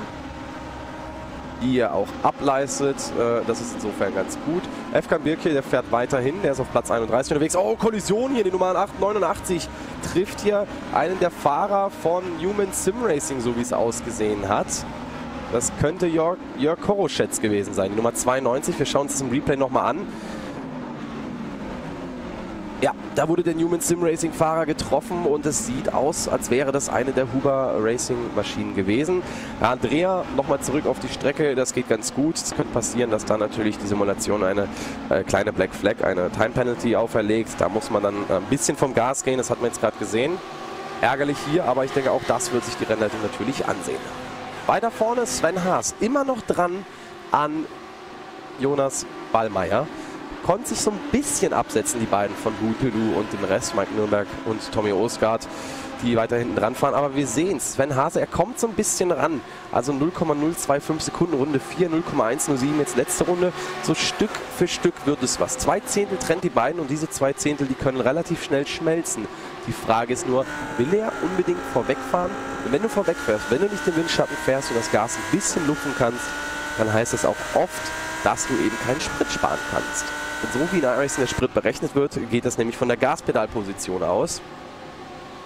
die er auch ableistet. Äh, das ist insofern ganz gut. Efkan Birke, der fährt weiterhin, der ist auf Platz 31 unterwegs. Oh, Kollision hier, die Nummer 889 trifft hier einen der Fahrer von Human Sim Racing, so wie es ausgesehen hat. Das könnte Jörg, Jörg Koroschetz gewesen sein, die Nummer 92. Wir schauen uns das im Replay nochmal an. Ja, da wurde der Newman Sim Racing Fahrer getroffen und es sieht aus, als wäre das eine der Huber Racing Maschinen gewesen. Andrea nochmal zurück auf die Strecke, das geht ganz gut. Es könnte passieren, dass da natürlich die Simulation eine äh, kleine Black Flag, eine Time Penalty auferlegt. Da muss man dann äh, ein bisschen vom Gas gehen, das hat man jetzt gerade gesehen. Ärgerlich hier, aber ich denke auch das wird sich die Rennleitung natürlich ansehen. Weiter vorne Sven Haas, immer noch dran an Jonas Ballmeier konnten sich so ein bisschen absetzen, die beiden von Butelu und dem Rest, Mike Nürnberg und Tommy Osgard, die weiter hinten dran fahren. Aber wir sehen es, Sven Hase, er kommt so ein bisschen ran. Also 0,025 Sekunden, Runde 4, 0,107 jetzt letzte Runde. So Stück für Stück wird es was. Zwei Zehntel trennt die beiden und diese zwei Zehntel, die können relativ schnell schmelzen. Die Frage ist nur, will er unbedingt vorwegfahren? Und wenn du vorwegfährst, wenn du nicht den Windschatten fährst und das Gas ein bisschen lupfen kannst, dann heißt es auch oft, dass du eben keinen Sprit sparen kannst. So wie in iRacing der Sprit berechnet wird, geht das nämlich von der Gaspedalposition aus.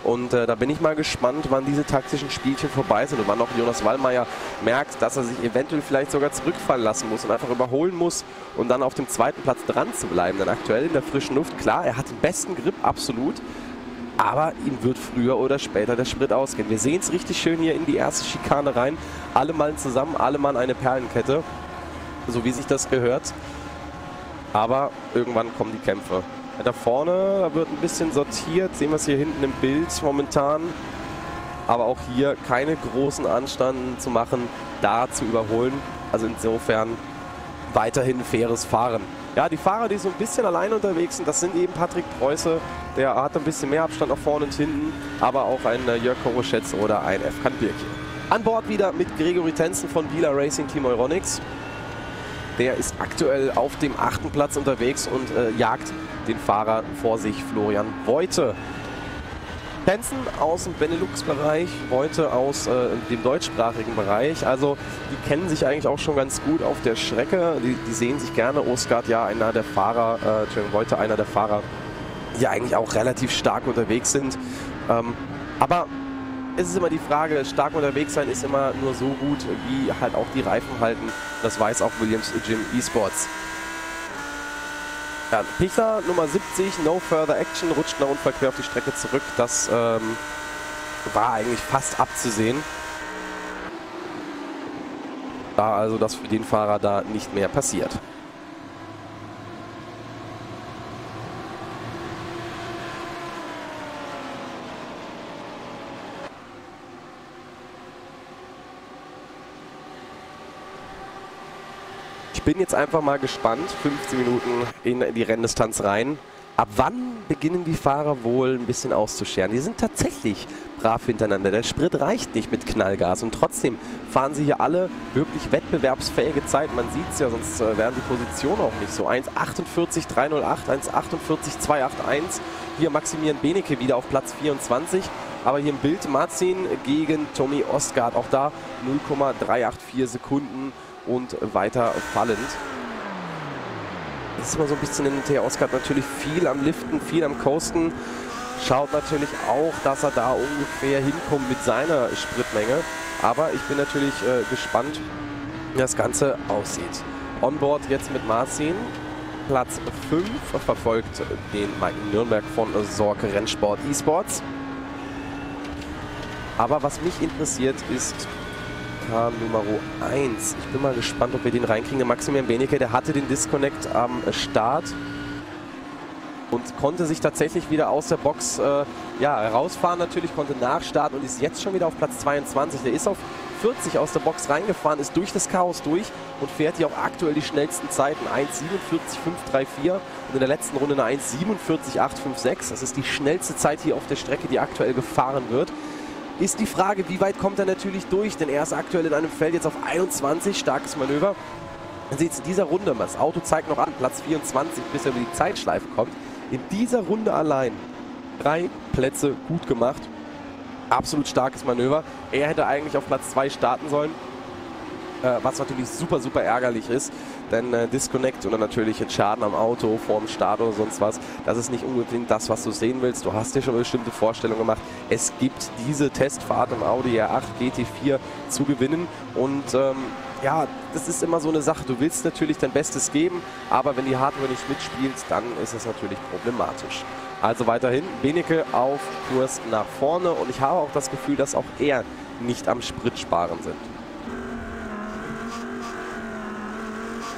Und äh, da bin ich mal gespannt, wann diese taktischen Spielchen vorbei sind und wann auch Jonas Wallmeier merkt, dass er sich eventuell vielleicht sogar zurückfallen lassen muss und einfach überholen muss und dann auf dem zweiten Platz dran zu bleiben. Denn aktuell in der frischen Luft, klar, er hat den besten Grip, absolut. Aber ihm wird früher oder später der Sprit ausgehen. Wir sehen es richtig schön hier in die erste Schikane rein. Alle Mann zusammen, alle Mann eine Perlenkette. So wie sich das gehört. Aber irgendwann kommen die Kämpfe. Da vorne wird ein bisschen sortiert. Sehen wir es hier hinten im Bild momentan. Aber auch hier keine großen Anstanden zu machen, da zu überholen. Also insofern weiterhin faires Fahren. Ja, die Fahrer, die so ein bisschen allein unterwegs sind, das sind eben Patrick Preuße. Der hat ein bisschen mehr Abstand nach vorne und hinten. Aber auch ein äh, Jörg Koroschetz oder ein F. Birkchen. An Bord wieder mit Gregory Tensen von Wieler Racing Team Euronics. Der ist aktuell auf dem achten Platz unterwegs und äh, jagt den Fahrer vor sich, Florian Beute. Benson aus dem Benelux-Bereich, heute aus äh, dem deutschsprachigen Bereich. Also die kennen sich eigentlich auch schon ganz gut auf der Strecke. Die, die sehen sich gerne. Osgard ja einer der Fahrer, äh, heute einer der Fahrer, die eigentlich auch relativ stark unterwegs sind. Ähm, aber es ist immer die Frage, stark unterwegs sein ist immer nur so gut, wie halt auch die Reifen halten. Das weiß auch Williams Gym Esports. Ja, Picher Nummer 70, No Further Action, rutscht nach Unfall quer auf die Strecke zurück. Das ähm, war eigentlich fast abzusehen. Da also, dass für den Fahrer da nicht mehr passiert. Bin jetzt einfach mal gespannt, 15 Minuten in die Renndistanz rein. Ab wann beginnen die Fahrer wohl ein bisschen auszuscheren? Die sind tatsächlich brav hintereinander. Der Sprit reicht nicht mit Knallgas und trotzdem fahren sie hier alle wirklich wettbewerbsfähige Zeiten. Man sieht es ja, sonst äh, wären die Positionen auch nicht so. 1,48 308, 1,48 281. Hier Maximilian Benecke wieder auf Platz 24. Aber hier im Bild Marzin gegen Tommy Ostgard. Auch da 0,384 Sekunden und weiter fallend. Ist immer so ein bisschen in der Oscar natürlich viel am Liften, viel am Coasten. Schaut natürlich auch, dass er da ungefähr hinkommt mit seiner Spritmenge. Aber ich bin natürlich äh, gespannt, wie das Ganze aussieht. Onboard jetzt mit Marcin. Platz 5 verfolgt den Mike Nürnberg von Sorge Rennsport Esports. Aber was mich interessiert ist Car Nummer 1. Ich bin mal gespannt, ob wir den reinkriegen. Der Maximilian Benecke, der hatte den Disconnect am Start und konnte sich tatsächlich wieder aus der Box äh, ja, herausfahren natürlich, konnte nachstarten und ist jetzt schon wieder auf Platz 22. Der ist auf 40 aus der Box reingefahren, ist durch das Chaos durch und fährt hier auch aktuell die schnellsten Zeiten. 1,47,534 und in der letzten Runde eine 1,47,856. Das ist die schnellste Zeit hier auf der Strecke, die aktuell gefahren wird ist die Frage, wie weit kommt er natürlich durch, denn er ist aktuell in einem Feld jetzt auf 21, starkes Manöver. Man sieht es in dieser Runde, das Auto zeigt noch an, Platz 24, bis er über die Zeitschleife kommt. In dieser Runde allein drei Plätze gut gemacht. Absolut starkes Manöver. Er hätte eigentlich auf Platz 2 starten sollen, äh, was natürlich super, super ärgerlich ist. Denn äh, Disconnect oder natürlich ein Schaden am Auto vor dem Start oder sonst was, das ist nicht unbedingt das, was du sehen willst. Du hast dir schon bestimmte Vorstellung gemacht. Es gibt diese Testfahrt im Audi R8 GT4 zu gewinnen und ähm, ja, das ist immer so eine Sache. Du willst natürlich dein Bestes geben, aber wenn die Hardware nicht mitspielt, dann ist es natürlich problematisch. Also weiterhin Benecke auf Kurs nach vorne und ich habe auch das Gefühl, dass auch er nicht am Sprit sparen sind.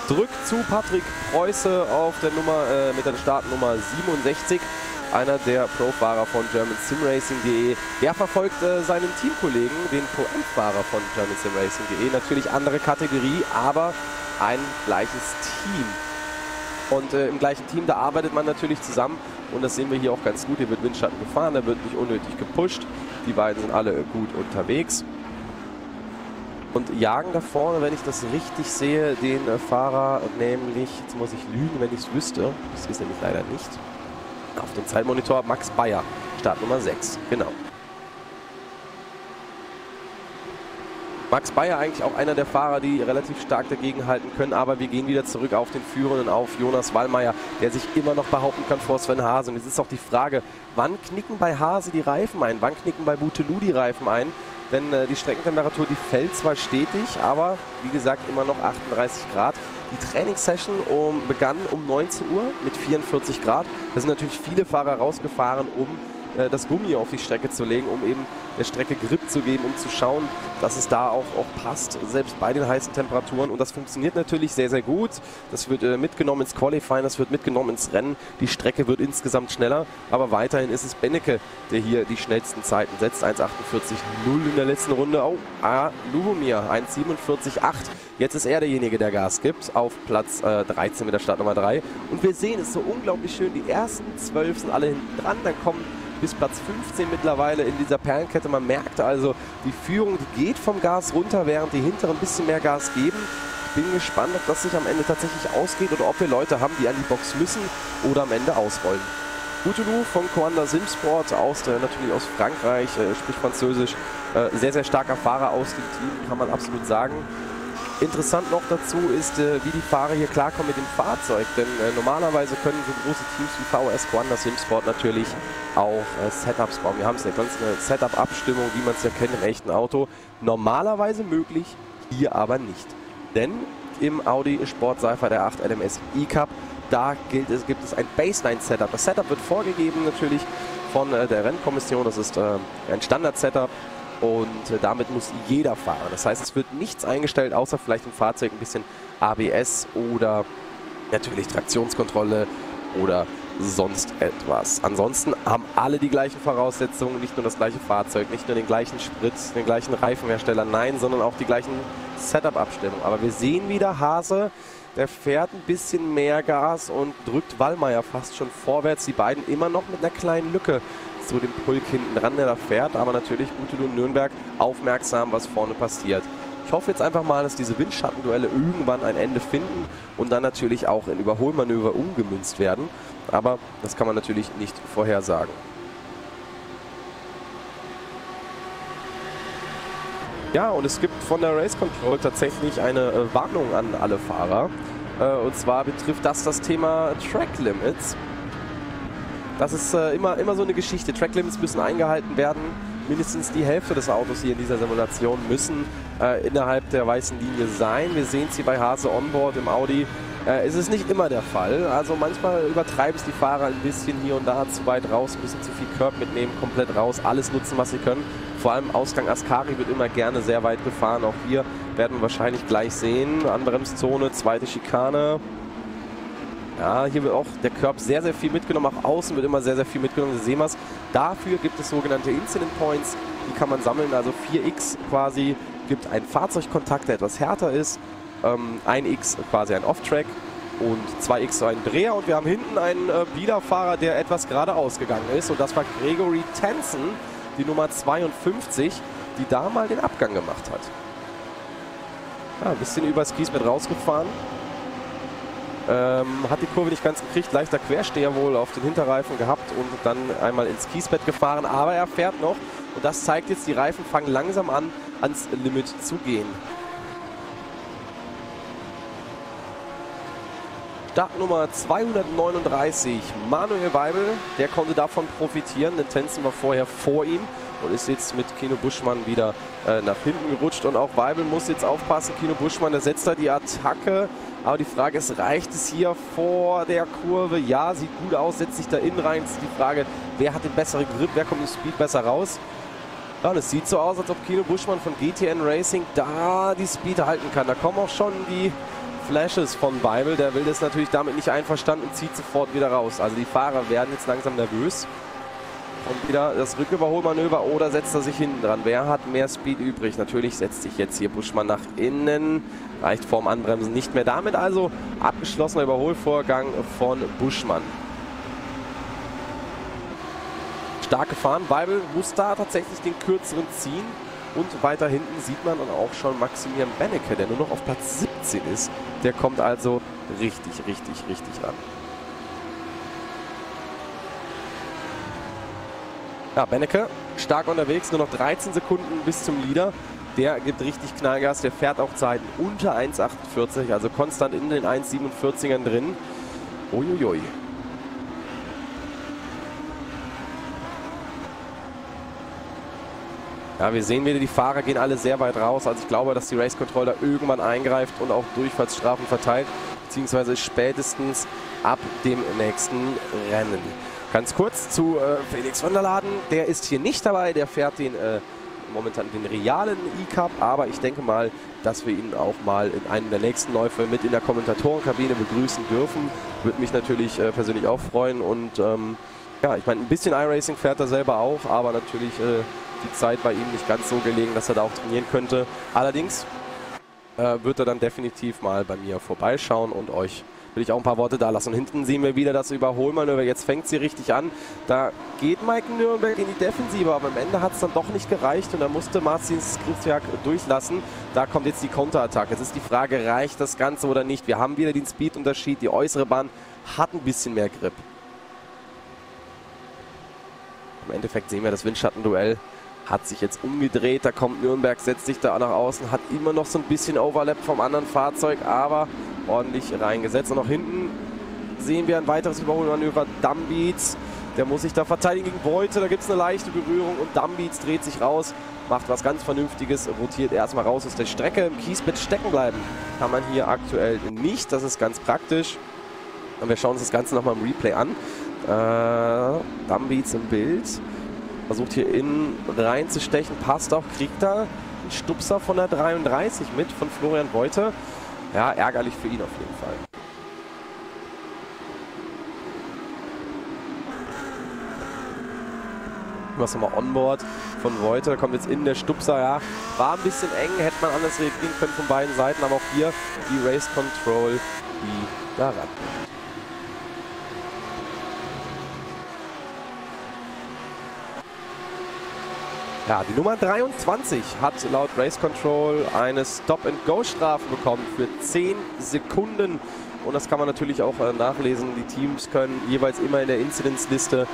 Zurück zu Patrick Preuße auf der Nummer, äh, mit der Startnummer 67. Einer der Pro-Fahrer von GermanSimRacing.de. Der verfolgt äh, seinen Teamkollegen, den Pro-M-Fahrer von GermanSimRacing.de. Natürlich andere Kategorie, aber ein gleiches Team. Und äh, im gleichen Team, da arbeitet man natürlich zusammen. Und das sehen wir hier auch ganz gut. Hier wird Windschatten gefahren, da wird nicht unnötig gepusht. Die beiden sind alle gut unterwegs und jagen da vorne, wenn ich das richtig sehe, den äh, Fahrer, nämlich, jetzt muss ich lügen, wenn ich es wüsste, das ist nämlich leider nicht, auf dem Zeitmonitor Max Bayer, Start Nummer 6, genau. Max Bayer eigentlich auch einer der Fahrer, die relativ stark dagegen halten können, aber wir gehen wieder zurück auf den Führenden, auf Jonas Wallmeier, der sich immer noch behaupten kann vor Sven Hase. Und jetzt ist auch die Frage, wann knicken bei Hase die Reifen ein? Wann knicken bei Butelu die Reifen ein? Denn äh, die Streckentemperatur, die fällt zwar stetig, aber wie gesagt immer noch 38 Grad. Die Trainingssession um, begann um 19 Uhr mit 44 Grad. Da sind natürlich viele Fahrer rausgefahren, um äh, das Gummi auf die Strecke zu legen, um eben der Strecke Grip zu geben, um zu schauen, dass es da auch, auch passt, selbst bei den heißen Temperaturen. Und das funktioniert natürlich sehr, sehr gut. Das wird äh, mitgenommen ins Qualifying, das wird mitgenommen ins Rennen. Die Strecke wird insgesamt schneller, aber weiterhin ist es Bennecke, der hier die schnellsten Zeiten setzt. 1,48,0 in der letzten Runde. Oh, ah, Lubomir, 1,47,8. Jetzt ist er derjenige, der Gas gibt, auf Platz äh, 13 mit der Startnummer 3. Und wir sehen es so unglaublich schön. Die ersten 12 sind alle hinten dran. Dann kommen bis Platz 15 mittlerweile in dieser Perlenkette. Man merkt also, die Führung die geht vom Gas runter, während die hinteren ein bisschen mehr Gas geben. Ich bin gespannt, ob das sich am Ende tatsächlich ausgeht oder ob wir Leute haben, die an die Box müssen oder am Ende ausrollen. Boutoulou von Coanda Simsport aus der, natürlich aus Frankreich, äh, spricht Französisch. Äh, sehr, sehr starker Fahrer aus dem Team, kann man absolut sagen. Interessant noch dazu ist, äh, wie die Fahrer hier klarkommen mit dem Fahrzeug. Denn äh, normalerweise können so große Teams wie VS Coanda Simsport natürlich auch äh, Setups bauen. Wir haben es ja ganz eine Setup-Abstimmung, wie man es ja kennt im echten Auto. Normalerweise möglich, hier aber nicht. Denn im Audi Sport Cypher der 8 LMS E-Cup da gilt es, gibt es ein Baseline-Setup. Das Setup wird vorgegeben natürlich von äh, der Rennkommission. Das ist äh, ein Standard-Setup und äh, damit muss jeder fahren. Das heißt, es wird nichts eingestellt, außer vielleicht im Fahrzeug ein bisschen ABS oder natürlich Traktionskontrolle oder sonst etwas. Ansonsten haben alle die gleichen Voraussetzungen, nicht nur das gleiche Fahrzeug, nicht nur den gleichen Sprit, den gleichen Reifenhersteller, nein, sondern auch die gleichen Setup-Abstimmungen. Aber wir sehen wieder Hase, der fährt ein bisschen mehr Gas und drückt Wallmeier fast schon vorwärts. Die beiden immer noch mit einer kleinen Lücke zu dem Pulk hinten dran, der da fährt. Aber natürlich Butelu und Nürnberg aufmerksam, was vorne passiert. Ich hoffe jetzt einfach mal, dass diese Windschattenduelle irgendwann ein Ende finden und dann natürlich auch in Überholmanöver umgemünzt werden. Aber das kann man natürlich nicht vorhersagen. Ja, und es gibt von der Race Control tatsächlich eine äh, Warnung an alle Fahrer. Äh, und zwar betrifft das das Thema Track Limits. Das ist äh, immer, immer so eine Geschichte. Track Limits müssen eingehalten werden. Mindestens die Hälfte des Autos hier in dieser Simulation müssen äh, innerhalb der weißen Linie sein. Wir sehen es hier bei Hase Onboard im Audi. Äh, ist nicht immer der Fall. Also manchmal übertreiben es die Fahrer ein bisschen hier und da zu weit raus, ein bisschen zu viel Curb mitnehmen, komplett raus, alles nutzen, was sie können. Vor allem Ausgang Askari wird immer gerne sehr weit gefahren. Auch hier werden wir wahrscheinlich gleich sehen. Anbremszone, zweite Schikane. Ja, hier wird auch der Curb sehr, sehr viel mitgenommen. Auch außen wird immer sehr, sehr viel mitgenommen. Sie sehen wir Dafür gibt es sogenannte Incident Points. Die kann man sammeln. Also 4x quasi gibt einen Fahrzeugkontakt, der etwas härter ist. Ähm, 1x quasi ein Off-Track und 2x ein Dreher. Und wir haben hinten einen äh, Biederfahrer, der etwas geradeaus gegangen ist. Und das war Gregory Tenson die Nummer 52, die da mal den Abgang gemacht hat. Ja, ein bisschen übers Kiesbett rausgefahren. Ähm, hat die Kurve nicht ganz gekriegt, leichter Quersteher wohl auf den Hinterreifen gehabt und dann einmal ins Kiesbett gefahren, aber er fährt noch und das zeigt jetzt, die Reifen fangen langsam an, ans Limit zu gehen. Startnummer 239, Manuel Weibel, der konnte davon profitieren, denn Tenzen war vorher vor ihm und ist jetzt mit Kino Buschmann wieder äh, nach hinten gerutscht. Und auch Weibel muss jetzt aufpassen. Kino Buschmann, der setzt da die Attacke. Aber die Frage ist, reicht es hier vor der Kurve? Ja, sieht gut aus, setzt sich da innen rein. Ist die Frage, wer hat den besseren Grip, wer kommt im Speed besser raus? Ja, und es sieht so aus, als ob Kino Buschmann von GTN Racing da die Speed halten kann. Da kommen auch schon die Flashes von Weibel. Der will das natürlich damit nicht einverstanden und zieht sofort wieder raus. Also die Fahrer werden jetzt langsam nervös. Und wieder das Rücküberholmanöver oder setzt er sich hinten dran? Wer hat mehr Speed übrig? Natürlich setzt sich jetzt hier Buschmann nach innen. Reicht vorm Anbremsen nicht mehr. Damit also abgeschlossener Überholvorgang von Buschmann. Stark gefahren. Weibel muss da tatsächlich den kürzeren ziehen. Und weiter hinten sieht man dann auch schon Maximilian Bennecke, der nur noch auf Platz 17 ist. Der kommt also richtig, richtig, richtig ran. Ja, Bennecke stark unterwegs, nur noch 13 Sekunden bis zum Leader. Der gibt richtig Knallgas, der fährt auch Zeiten unter 1,48, also konstant in den 1,47ern drin. Uiuiui. Ja, wir sehen wieder, die Fahrer gehen alle sehr weit raus. Also ich glaube, dass die Race Controller irgendwann eingreift und auch Durchfahrtsstrafen verteilt, beziehungsweise spätestens ab dem nächsten Rennen. Ganz kurz zu äh, Felix van der Laden. Der ist hier nicht dabei, der fährt den äh, momentan den realen E-Cup, aber ich denke mal, dass wir ihn auch mal in einem der nächsten Läufe mit in der Kommentatorenkabine begrüßen dürfen. Würde mich natürlich äh, persönlich auch freuen und ähm, ja, ich meine, ein bisschen iRacing fährt er selber auch, aber natürlich äh, die Zeit bei ihm nicht ganz so gelegen, dass er da auch trainieren könnte. Allerdings äh, wird er dann definitiv mal bei mir vorbeischauen und euch will ich auch ein paar Worte da lassen. Und hinten sehen wir wieder das Überholmanöver. Jetzt fängt sie richtig an. Da geht Mike Nürnberg in die Defensive, aber am Ende hat es dann doch nicht gereicht und da musste Marcin Skripciak durchlassen. Da kommt jetzt die Konterattacke. Jetzt ist die Frage, reicht das Ganze oder nicht? Wir haben wieder den Speedunterschied. Die äußere Bahn hat ein bisschen mehr Grip. Im Endeffekt sehen wir das Windschattenduell hat sich jetzt umgedreht. Da kommt Nürnberg, setzt sich da nach außen, hat immer noch so ein bisschen Overlap vom anderen Fahrzeug, aber ordentlich reingesetzt. Und auch hinten sehen wir ein weiteres Überholmanöver. Dumbeats, der muss sich da verteidigen gegen Beute. Da gibt es eine leichte Berührung und Dumbeats dreht sich raus, macht was ganz Vernünftiges, rotiert erstmal raus aus der Strecke. Im Kiesbett stecken bleiben kann man hier aktuell nicht. Das ist ganz praktisch. Und wir schauen uns das Ganze nochmal im Replay an. Äh, Dumbeats im Bild. Versucht hier innen reinzustechen, passt auch, kriegt da einen Stupser von der 33 mit von Florian Beute. Ja, ärgerlich für ihn auf jeden Fall. Was nochmal Onboard von Reuter. Kommt jetzt in der Stupser. Ja, war ein bisschen eng. Hätte man anders reagieren können von beiden Seiten. Aber auch hier die Race Control, die daran. Ja, die Nummer 23 hat laut Race Control eine Stop-and-Go-Strafe bekommen für 10 Sekunden. Und das kann man natürlich auch äh, nachlesen. Die Teams können jeweils immer in der Incidence-Liste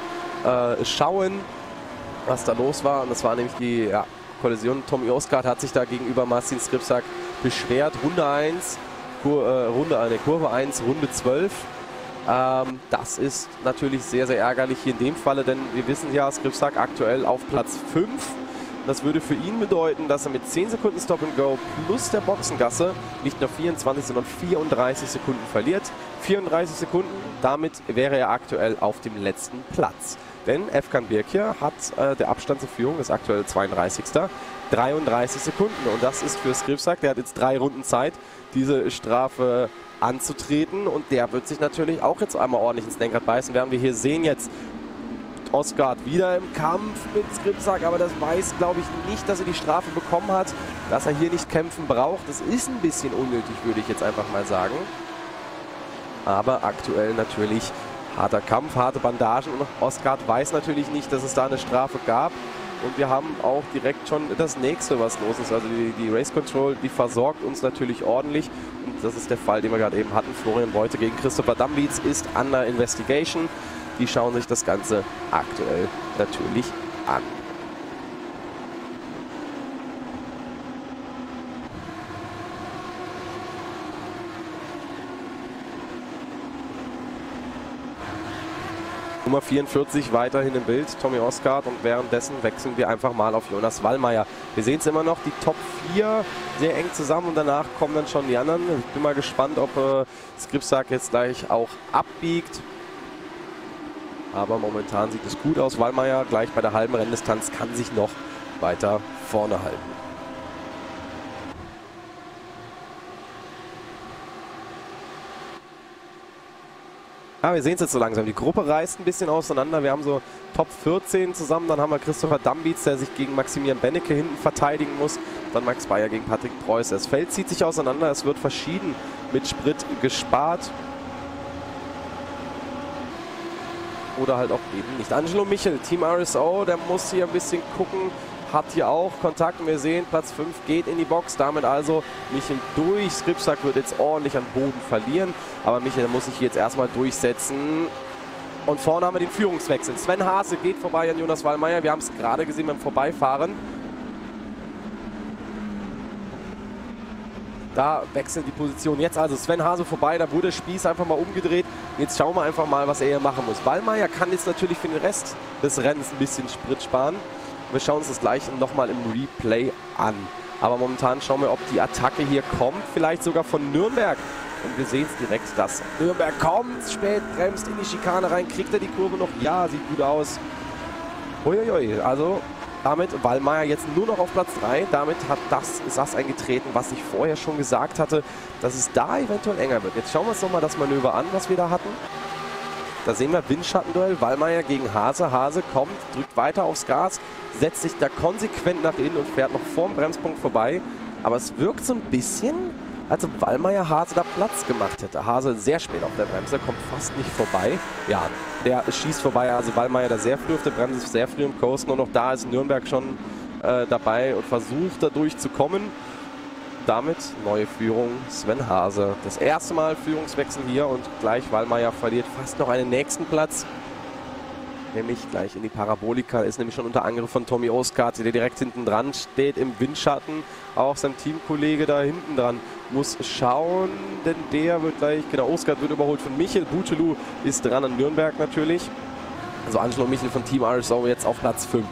äh, schauen, was da los war. Und das war nämlich die ja, Kollision. Tommy Osgard hat sich da gegenüber Marcin Skripsak beschwert. Runde 1, Kur äh, Runde, äh, Kurve 1, Runde 12. Ähm, das ist natürlich sehr, sehr ärgerlich hier in dem Falle, denn wir wissen ja, Skripsak aktuell auf Platz 5 das würde für ihn bedeuten, dass er mit 10 Sekunden Stop and Go plus der Boxengasse nicht nur 24, sondern 34 Sekunden verliert. 34 Sekunden, damit wäre er aktuell auf dem letzten Platz. Denn Efkan Birkir hat äh, der Abstand zur Führung, ist aktuell 32. 33 Sekunden. Und das ist für Skripsak, der hat jetzt drei Runden Zeit, diese Strafe anzutreten. Und der wird sich natürlich auch jetzt einmal ordentlich ins Lenkrad beißen, während wir hier sehen jetzt Osgard wieder im Kampf mit Skripsak, aber das weiß, glaube ich, nicht, dass er die Strafe bekommen hat, dass er hier nicht kämpfen braucht. Das ist ein bisschen unnötig, würde ich jetzt einfach mal sagen. Aber aktuell natürlich harter Kampf, harte Bandagen und Osgard weiß natürlich nicht, dass es da eine Strafe gab. Und wir haben auch direkt schon das nächste, was los ist. Also die, die Race Control, die versorgt uns natürlich ordentlich. Und das ist der Fall, den wir gerade eben hatten. Florian Beute gegen Christopher Damwitz ist under investigation die schauen sich das Ganze aktuell natürlich an. Nummer 44 weiterhin im Bild, Tommy Osgard. Und währenddessen wechseln wir einfach mal auf Jonas Wallmeier. Wir sehen es immer noch, die Top 4 sehr eng zusammen und danach kommen dann schon die anderen. Ich bin mal gespannt, ob äh, Skripsak jetzt gleich auch abbiegt. Aber momentan sieht es gut aus. Wallmeier gleich bei der halben Renndistanz kann sich noch weiter vorne halten. Ja, wir sehen es jetzt so langsam. Die Gruppe reißt ein bisschen auseinander. Wir haben so Top 14 zusammen. Dann haben wir Christopher Dambitz, der sich gegen Maximilian Bennecke hinten verteidigen muss. Dann Max Bayer gegen Patrick Preuß. Das Feld zieht sich auseinander. Es wird verschieden mit Sprit gespart. Oder halt auch eben nicht. Angelo Michel, Team RSO, der muss hier ein bisschen gucken, hat hier auch Kontakt wir sehen, Platz 5 geht in die Box, damit also Michel durch. Skripsak wird jetzt ordentlich an Boden verlieren, aber Michel muss sich jetzt erstmal durchsetzen. Und vorne haben wir den Führungswechsel. Sven Hase geht vorbei an Jonas Wallmeier. Wir haben es gerade gesehen beim Vorbeifahren. Da wechselt die Position. Jetzt also Sven Hase vorbei, da wurde Spieß einfach mal umgedreht. Jetzt schauen wir einfach mal, was er hier machen muss. Wallmeier kann jetzt natürlich für den Rest des Rennens ein bisschen Sprit sparen. Wir schauen uns das gleich nochmal im Replay an. Aber momentan schauen wir, ob die Attacke hier kommt, vielleicht sogar von Nürnberg. Und wir sehen es direkt, dass Nürnberg kommt, spät bremst in die Schikane rein. Kriegt er die Kurve noch? Ja, sieht gut aus. Uiuiui, also damit Wallmeier jetzt nur noch auf Platz 3. Damit hat das, das eingetreten, was ich vorher schon gesagt hatte, dass es da eventuell enger wird. Jetzt schauen wir uns nochmal das Manöver an, was wir da hatten. Da sehen wir Windschattenduell, Wallmeier gegen Hase. Hase kommt, drückt weiter aufs Gas, setzt sich da konsequent nach innen und fährt noch vorm Bremspunkt vorbei. Aber es wirkt so ein bisschen, als ob Wallmeier Hase da Platz gemacht hätte. Hase sehr spät auf der Bremse, kommt fast nicht vorbei. Ja, der schießt vorbei. Also Wallmeier da sehr früh auf der Bremse, sehr früh im Coasten und noch da ist Nürnberg schon äh, dabei und versucht da durchzukommen. Damit neue Führung Sven Hase. Das erste Mal Führungswechsel hier und gleich Wallmeier verliert fast noch einen nächsten Platz. Nämlich gleich in die Parabolika. Ist nämlich schon unter Angriff von Tommy Oskart, der direkt hinten dran steht im Windschatten. Auch sein Teamkollege da hinten dran muss schauen, denn der wird gleich, genau, Oskart wird überholt von Michel. Butelu ist dran an Nürnberg natürlich. Also Angelo Michel von Team RSO jetzt auf Platz 5.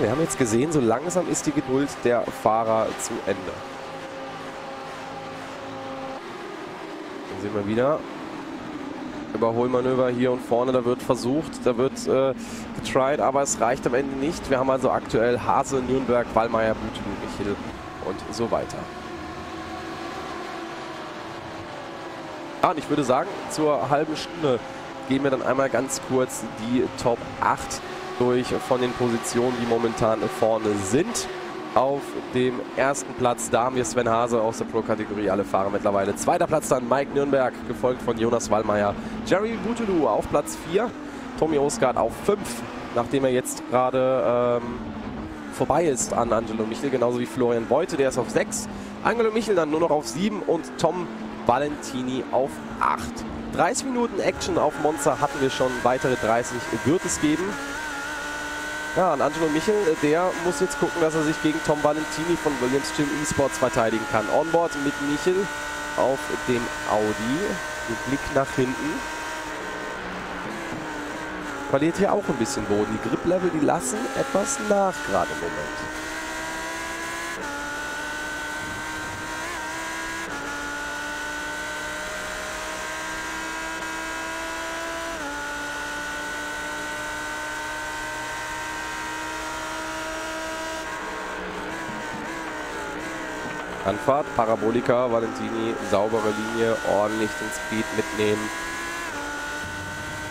Ja, wir haben jetzt gesehen, so langsam ist die Geduld der Fahrer zu Ende. Dann sehen wir wieder Überholmanöver hier und vorne, da wird versucht, da wird äh, getried, aber es reicht am Ende nicht. Wir haben also aktuell Hase, Nürnberg, Wallmeier, Butelu, Michel und so weiter. Ah, und ich würde sagen, zur halben Stunde gehen wir dann einmal ganz kurz die Top 8 durch von den Positionen, die momentan vorne sind. Auf dem ersten Platz, da haben wir Sven Hase aus der Pro-Kategorie, alle Fahrer mittlerweile. Zweiter Platz dann Mike Nürnberg, gefolgt von Jonas Wallmeier. Jerry Butulu auf Platz 4, Tommy Osgard auf 5, nachdem er jetzt gerade ähm, vorbei ist an Angelo Michel, genauso wie Florian Beute, der ist auf 6. Angelo Michel dann nur noch auf 7 und Tom Valentini auf 8. 30 Minuten Action auf Monza hatten wir schon, weitere 30 wird es geben. Ja, und Angelo Michel, der muss jetzt gucken, dass er sich gegen Tom Valentini von Williams Gym Esports verteidigen kann. Onboard mit Michel auf dem Audi. Mit Blick nach hinten. Verliert hier auch ein bisschen Boden. Die Grip-Level, die lassen etwas nach gerade im Moment. Anfahrt, Parabolika, Valentini, saubere Linie, ordentlich den Speed mitnehmen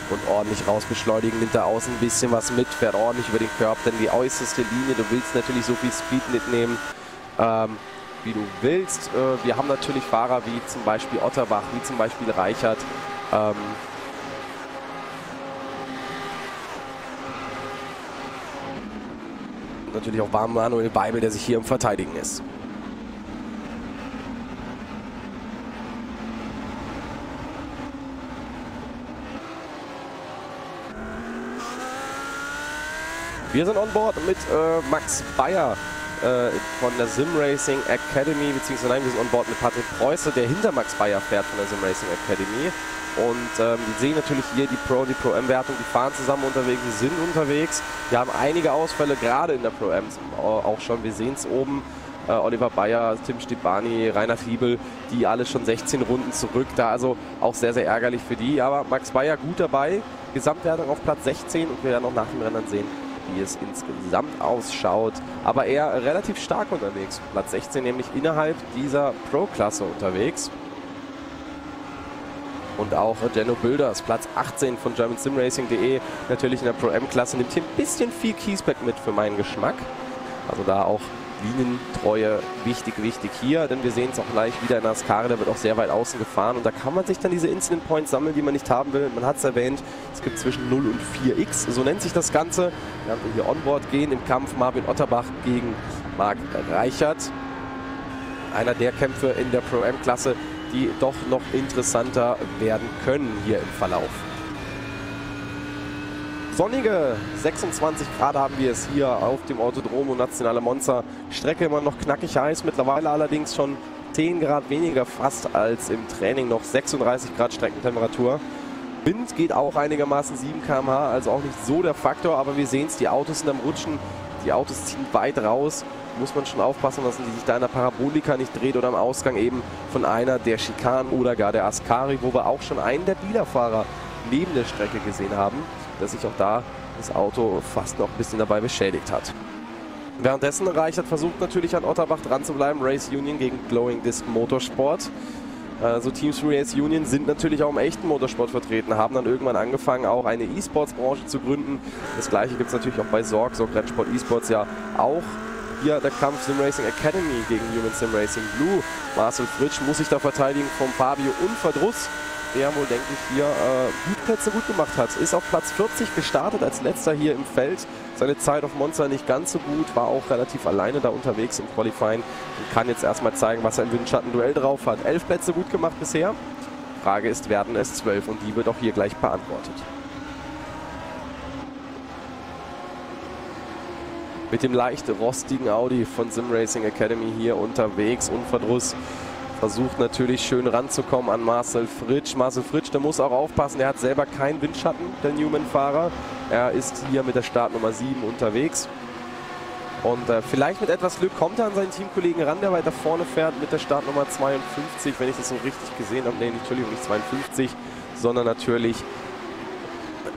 und ordentlich rausbeschleunigen, nimmt da außen ein bisschen was mit, fährt ordentlich über den Körper, denn die äußerste Linie, du willst natürlich so viel Speed mitnehmen, ähm, wie du willst. Äh, wir haben natürlich Fahrer wie zum Beispiel Otterbach, wie zum Beispiel Reichert, ähm, natürlich auch Manuel Beibel, der sich hier im Verteidigen ist. Wir sind on board mit äh, Max Bayer äh, von der Sim Racing Academy, beziehungsweise nein, wir sind on board mit Patrick Preuße, der hinter Max Bayer fährt von der Sim Racing Academy. Und ähm, wir sehen natürlich hier die Pro, die Pro-M-Wertung, die fahren zusammen unterwegs, die sind unterwegs. Wir haben einige Ausfälle, gerade in der Pro-M auch schon. Wir sehen es oben. Äh, Oliver Bayer, Tim Stipani, Rainer Fiebel, die alle schon 16 Runden zurück. Da also auch sehr, sehr ärgerlich für die. Aber Max Bayer gut dabei. Gesamtwertung auf Platz 16 und wir werden auch nach dem Rennen sehen, wie es insgesamt ausschaut. Aber er relativ stark unterwegs. Platz 16 nämlich innerhalb dieser Pro-Klasse unterwegs. Und auch Jenno Bilders, Platz 18 von GermanSimRacing.de, natürlich in der Pro-M-Klasse, nimmt hier ein bisschen viel Kiesback mit für meinen Geschmack. Also da auch Linientreue wichtig, wichtig hier, denn wir sehen es auch gleich wieder in Ascari, der wird auch sehr weit außen gefahren und da kann man sich dann diese Incident Points sammeln, die man nicht haben will. Man hat es erwähnt, es gibt zwischen 0 und 4x, so nennt sich das Ganze. Wir hier onboard gehen im Kampf Marvin Otterbach gegen Marc Reichert. Einer der Kämpfe in der Pro-M-Klasse, die doch noch interessanter werden können hier im Verlauf. Sonnige 26 Grad haben wir es hier auf dem Autodromo Nationale Monza. Strecke immer noch knackig heiß, mittlerweile allerdings schon 10 Grad weniger fast als im Training, noch 36 Grad Streckentemperatur. Wind geht auch einigermaßen 7 km/h, also auch nicht so der Faktor, aber wir sehen es, die Autos sind am Rutschen, die Autos ziehen weit raus. Muss man schon aufpassen, dass die sich da in der Parabolika nicht dreht oder am Ausgang eben von einer der Schikanen oder gar der Ascari, wo wir auch schon einen der Biederfahrer neben der Strecke gesehen haben dass sich auch da das Auto fast noch ein bisschen dabei beschädigt hat. Währenddessen Reichert versucht natürlich an Otterbach dran zu bleiben. Race Union gegen Glowing Disc Motorsport. Also Teams Race Union sind natürlich auch im echten Motorsport vertreten, haben dann irgendwann angefangen, auch eine E-Sports-Branche zu gründen. Das gleiche gibt es natürlich auch bei Sorg, Sorg Rennsport E-Sports ja auch. Hier der Kampf Sim Racing Academy gegen Human Sim Racing Blue. Marcel Fritsch muss sich da verteidigen vom Fabio Unverdruss der wohl, denke ich, hier äh, gut Plätze gut gemacht hat. Ist auf Platz 40 gestartet als letzter hier im Feld. Seine Zeit auf Monza nicht ganz so gut, war auch relativ alleine da unterwegs im Qualifying und kann jetzt erstmal zeigen, was er im Windschatten-Duell drauf hat. Elf Plätze gut gemacht bisher. Frage ist, werden es zwölf und die wird auch hier gleich beantwortet. Mit dem leicht rostigen Audi von Sim Racing Academy hier unterwegs. Unverdruss versucht natürlich schön ranzukommen an Marcel Fritsch. Marcel Fritsch, der muss auch aufpassen, der hat selber keinen Windschatten, der Newman-Fahrer. Er ist hier mit der Startnummer 7 unterwegs. Und äh, vielleicht mit etwas Glück kommt er an seinen Teamkollegen ran, der weiter vorne fährt mit der Startnummer 52, wenn ich das so richtig gesehen habe. Nee, Entschuldigung, nicht 52, sondern natürlich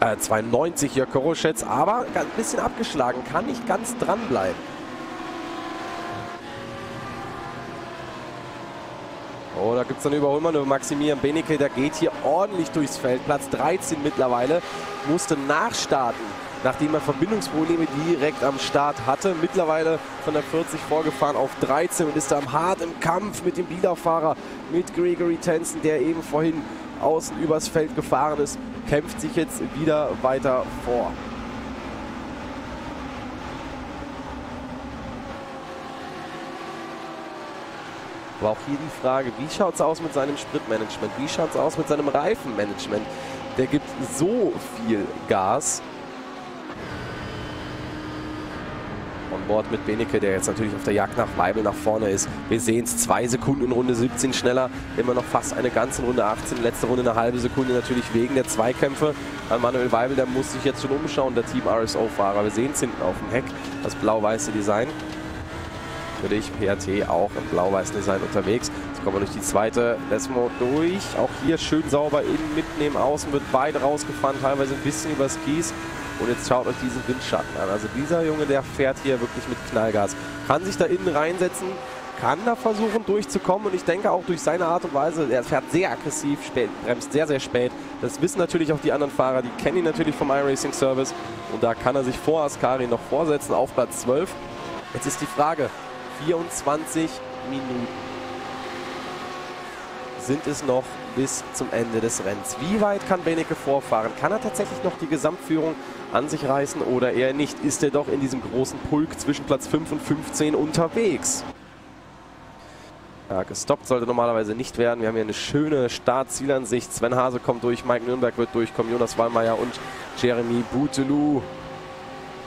äh, 92 hier Koroschetz, aber ein bisschen abgeschlagen, kann nicht ganz dranbleiben. Oh, da gibt es dann Überholmanöver. Maximilian Benecke, der geht hier ordentlich durchs Feld. Platz 13 mittlerweile. Musste nachstarten, nachdem er Verbindungsprobleme direkt am Start hatte. Mittlerweile von der 40 vorgefahren auf 13 und ist da hart im Kampf mit dem Biederfahrer, mit Gregory Tenson, der eben vorhin außen übers Feld gefahren ist. Kämpft sich jetzt wieder weiter vor. Aber auch hier die Frage, wie schaut es aus mit seinem Spritmanagement? Wie schaut es aus mit seinem Reifenmanagement? Der gibt so viel Gas. On board mit Benecke, der jetzt natürlich auf der Jagd nach Weibel nach vorne ist. Wir sehen es, zwei Sekunden in Runde 17 schneller, immer noch fast eine ganze Runde 18, letzte Runde eine halbe Sekunde natürlich wegen der Zweikämpfe. Manuel Weibel, der muss sich jetzt schon umschauen, der Team RSO-Fahrer. Wir sehen es hinten auf dem Heck, das blau-weiße Design natürlich PRT auch im blau-weißen Design unterwegs. Jetzt kommen wir durch die zweite Desmo durch. Auch hier schön sauber innen, mitnehmen, außen wird beide rausgefahren, teilweise ein bisschen übers Kies. Und jetzt schaut euch diesen Windschatten an. Also dieser Junge, der fährt hier wirklich mit Knallgas. Kann sich da innen reinsetzen, kann da versuchen durchzukommen und ich denke auch durch seine Art und Weise, er fährt sehr aggressiv, spät, bremst sehr, sehr spät. Das wissen natürlich auch die anderen Fahrer, die kennen ihn natürlich vom iRacing Service und da kann er sich vor Ascari noch vorsetzen auf Platz 12. Jetzt ist die Frage, 24 Minuten sind es noch bis zum Ende des Rennens. Wie weit kann Benecke vorfahren? Kann er tatsächlich noch die Gesamtführung an sich reißen oder eher nicht? Ist er doch in diesem großen Pulk zwischen Platz 5 und 15 unterwegs? Ja, gestoppt sollte normalerweise nicht werden. Wir haben hier eine schöne Start-Zielansicht. Sven Hase kommt durch, Mike Nürnberg wird durchkommen, Jonas Wallmeier und Jeremy Bouteloup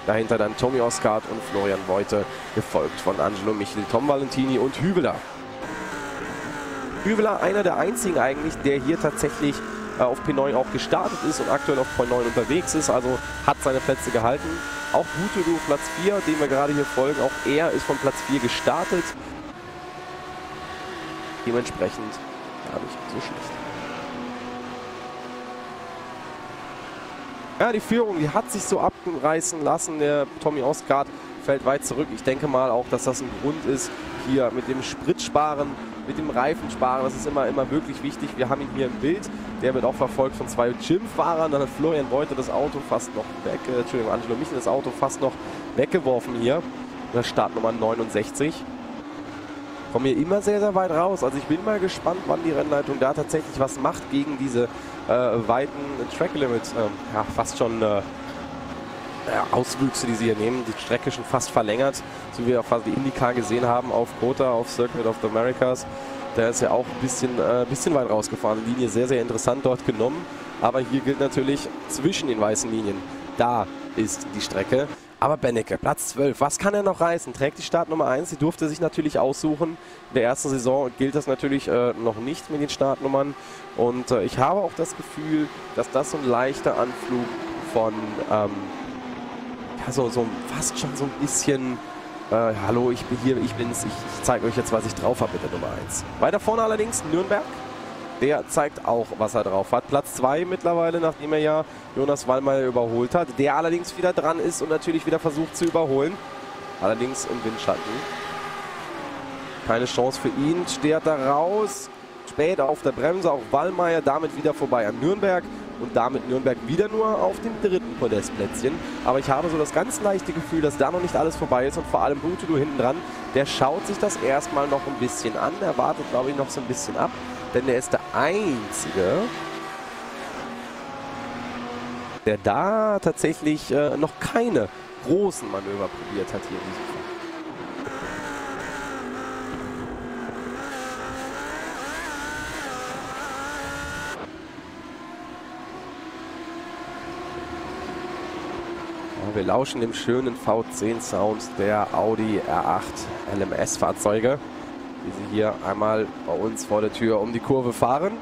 Dahinter dann Tommy Oskart und Florian Beute, gefolgt von Angelo Michel, Tom Valentini und Hübeler. Hübeler einer der einzigen eigentlich, der hier tatsächlich äh, auf P9 auch gestartet ist und aktuell auf P9 unterwegs ist, also hat seine Plätze gehalten. Auch Butedu Platz 4, dem wir gerade hier folgen, auch er ist von Platz 4 gestartet. Dementsprechend gar nicht so schlecht. Ja, die Führung, die hat sich so abreißen lassen. Der Tommy Osgard fällt weit zurück. Ich denke mal auch, dass das ein Grund ist, hier mit dem Spritsparen, mit dem Reifensparen. Das ist immer, immer wirklich wichtig. Wir haben ihn hier im Bild. Der wird auch verfolgt von zwei Gym-Fahrern. Dann hat Florian Beute das Auto fast noch weg. Äh, Entschuldigung, Angelo Michel das Auto fast noch weggeworfen hier. Das Startnummer 69 kommen hier immer sehr, sehr weit raus. Also ich bin mal gespannt, wann die Rennleitung da tatsächlich was macht gegen diese weiten Track Limits. Ähm, ja, fast schon äh, Auswüchse, die sie hier nehmen. Die Strecke schon fast verlängert, so wie wir auch fast die IndyCar gesehen haben auf Kota, auf Circuit of the Americas. Der ist ja auch ein bisschen, äh, bisschen weit rausgefahren. Die Linie sehr, sehr interessant dort genommen. Aber hier gilt natürlich zwischen den weißen Linien. Da ist die Strecke. Aber Bennecke, Platz 12, was kann er noch reißen? Trägt die Startnummer 1, sie durfte sich natürlich aussuchen. In der ersten Saison gilt das natürlich äh, noch nicht mit den Startnummern. Und äh, ich habe auch das Gefühl, dass das so ein leichter Anflug von, ähm, ja, so, so fast schon so ein bisschen, äh, hallo, ich bin hier, ich bin's, ich, ich zeige euch jetzt, was ich drauf habe mit der Nummer 1. Weiter vorne allerdings Nürnberg, der zeigt auch, was er drauf hat. Platz 2 mittlerweile, nachdem er ja Jonas Wallmeier überholt hat. Der allerdings wieder dran ist und natürlich wieder versucht zu überholen. Allerdings im Windschatten. Keine Chance für ihn. Steht da raus. Spät auf der Bremse. Auch Wallmeier damit wieder vorbei an Nürnberg. Und damit Nürnberg wieder nur auf dem dritten Podestplätzchen. Aber ich habe so das ganz leichte Gefühl, dass da noch nicht alles vorbei ist. Und vor allem Butudu hinten dran, der schaut sich das erstmal noch ein bisschen an. Er wartet, glaube ich, noch so ein bisschen ab denn er ist der Einzige der da tatsächlich äh, noch keine großen Manöver probiert hat hier in diesem Fall. wir lauschen dem schönen V10-Sound der Audi R8 LMS-Fahrzeuge, wie sie hier einmal bei uns vor der Tür um die Kurve fahren.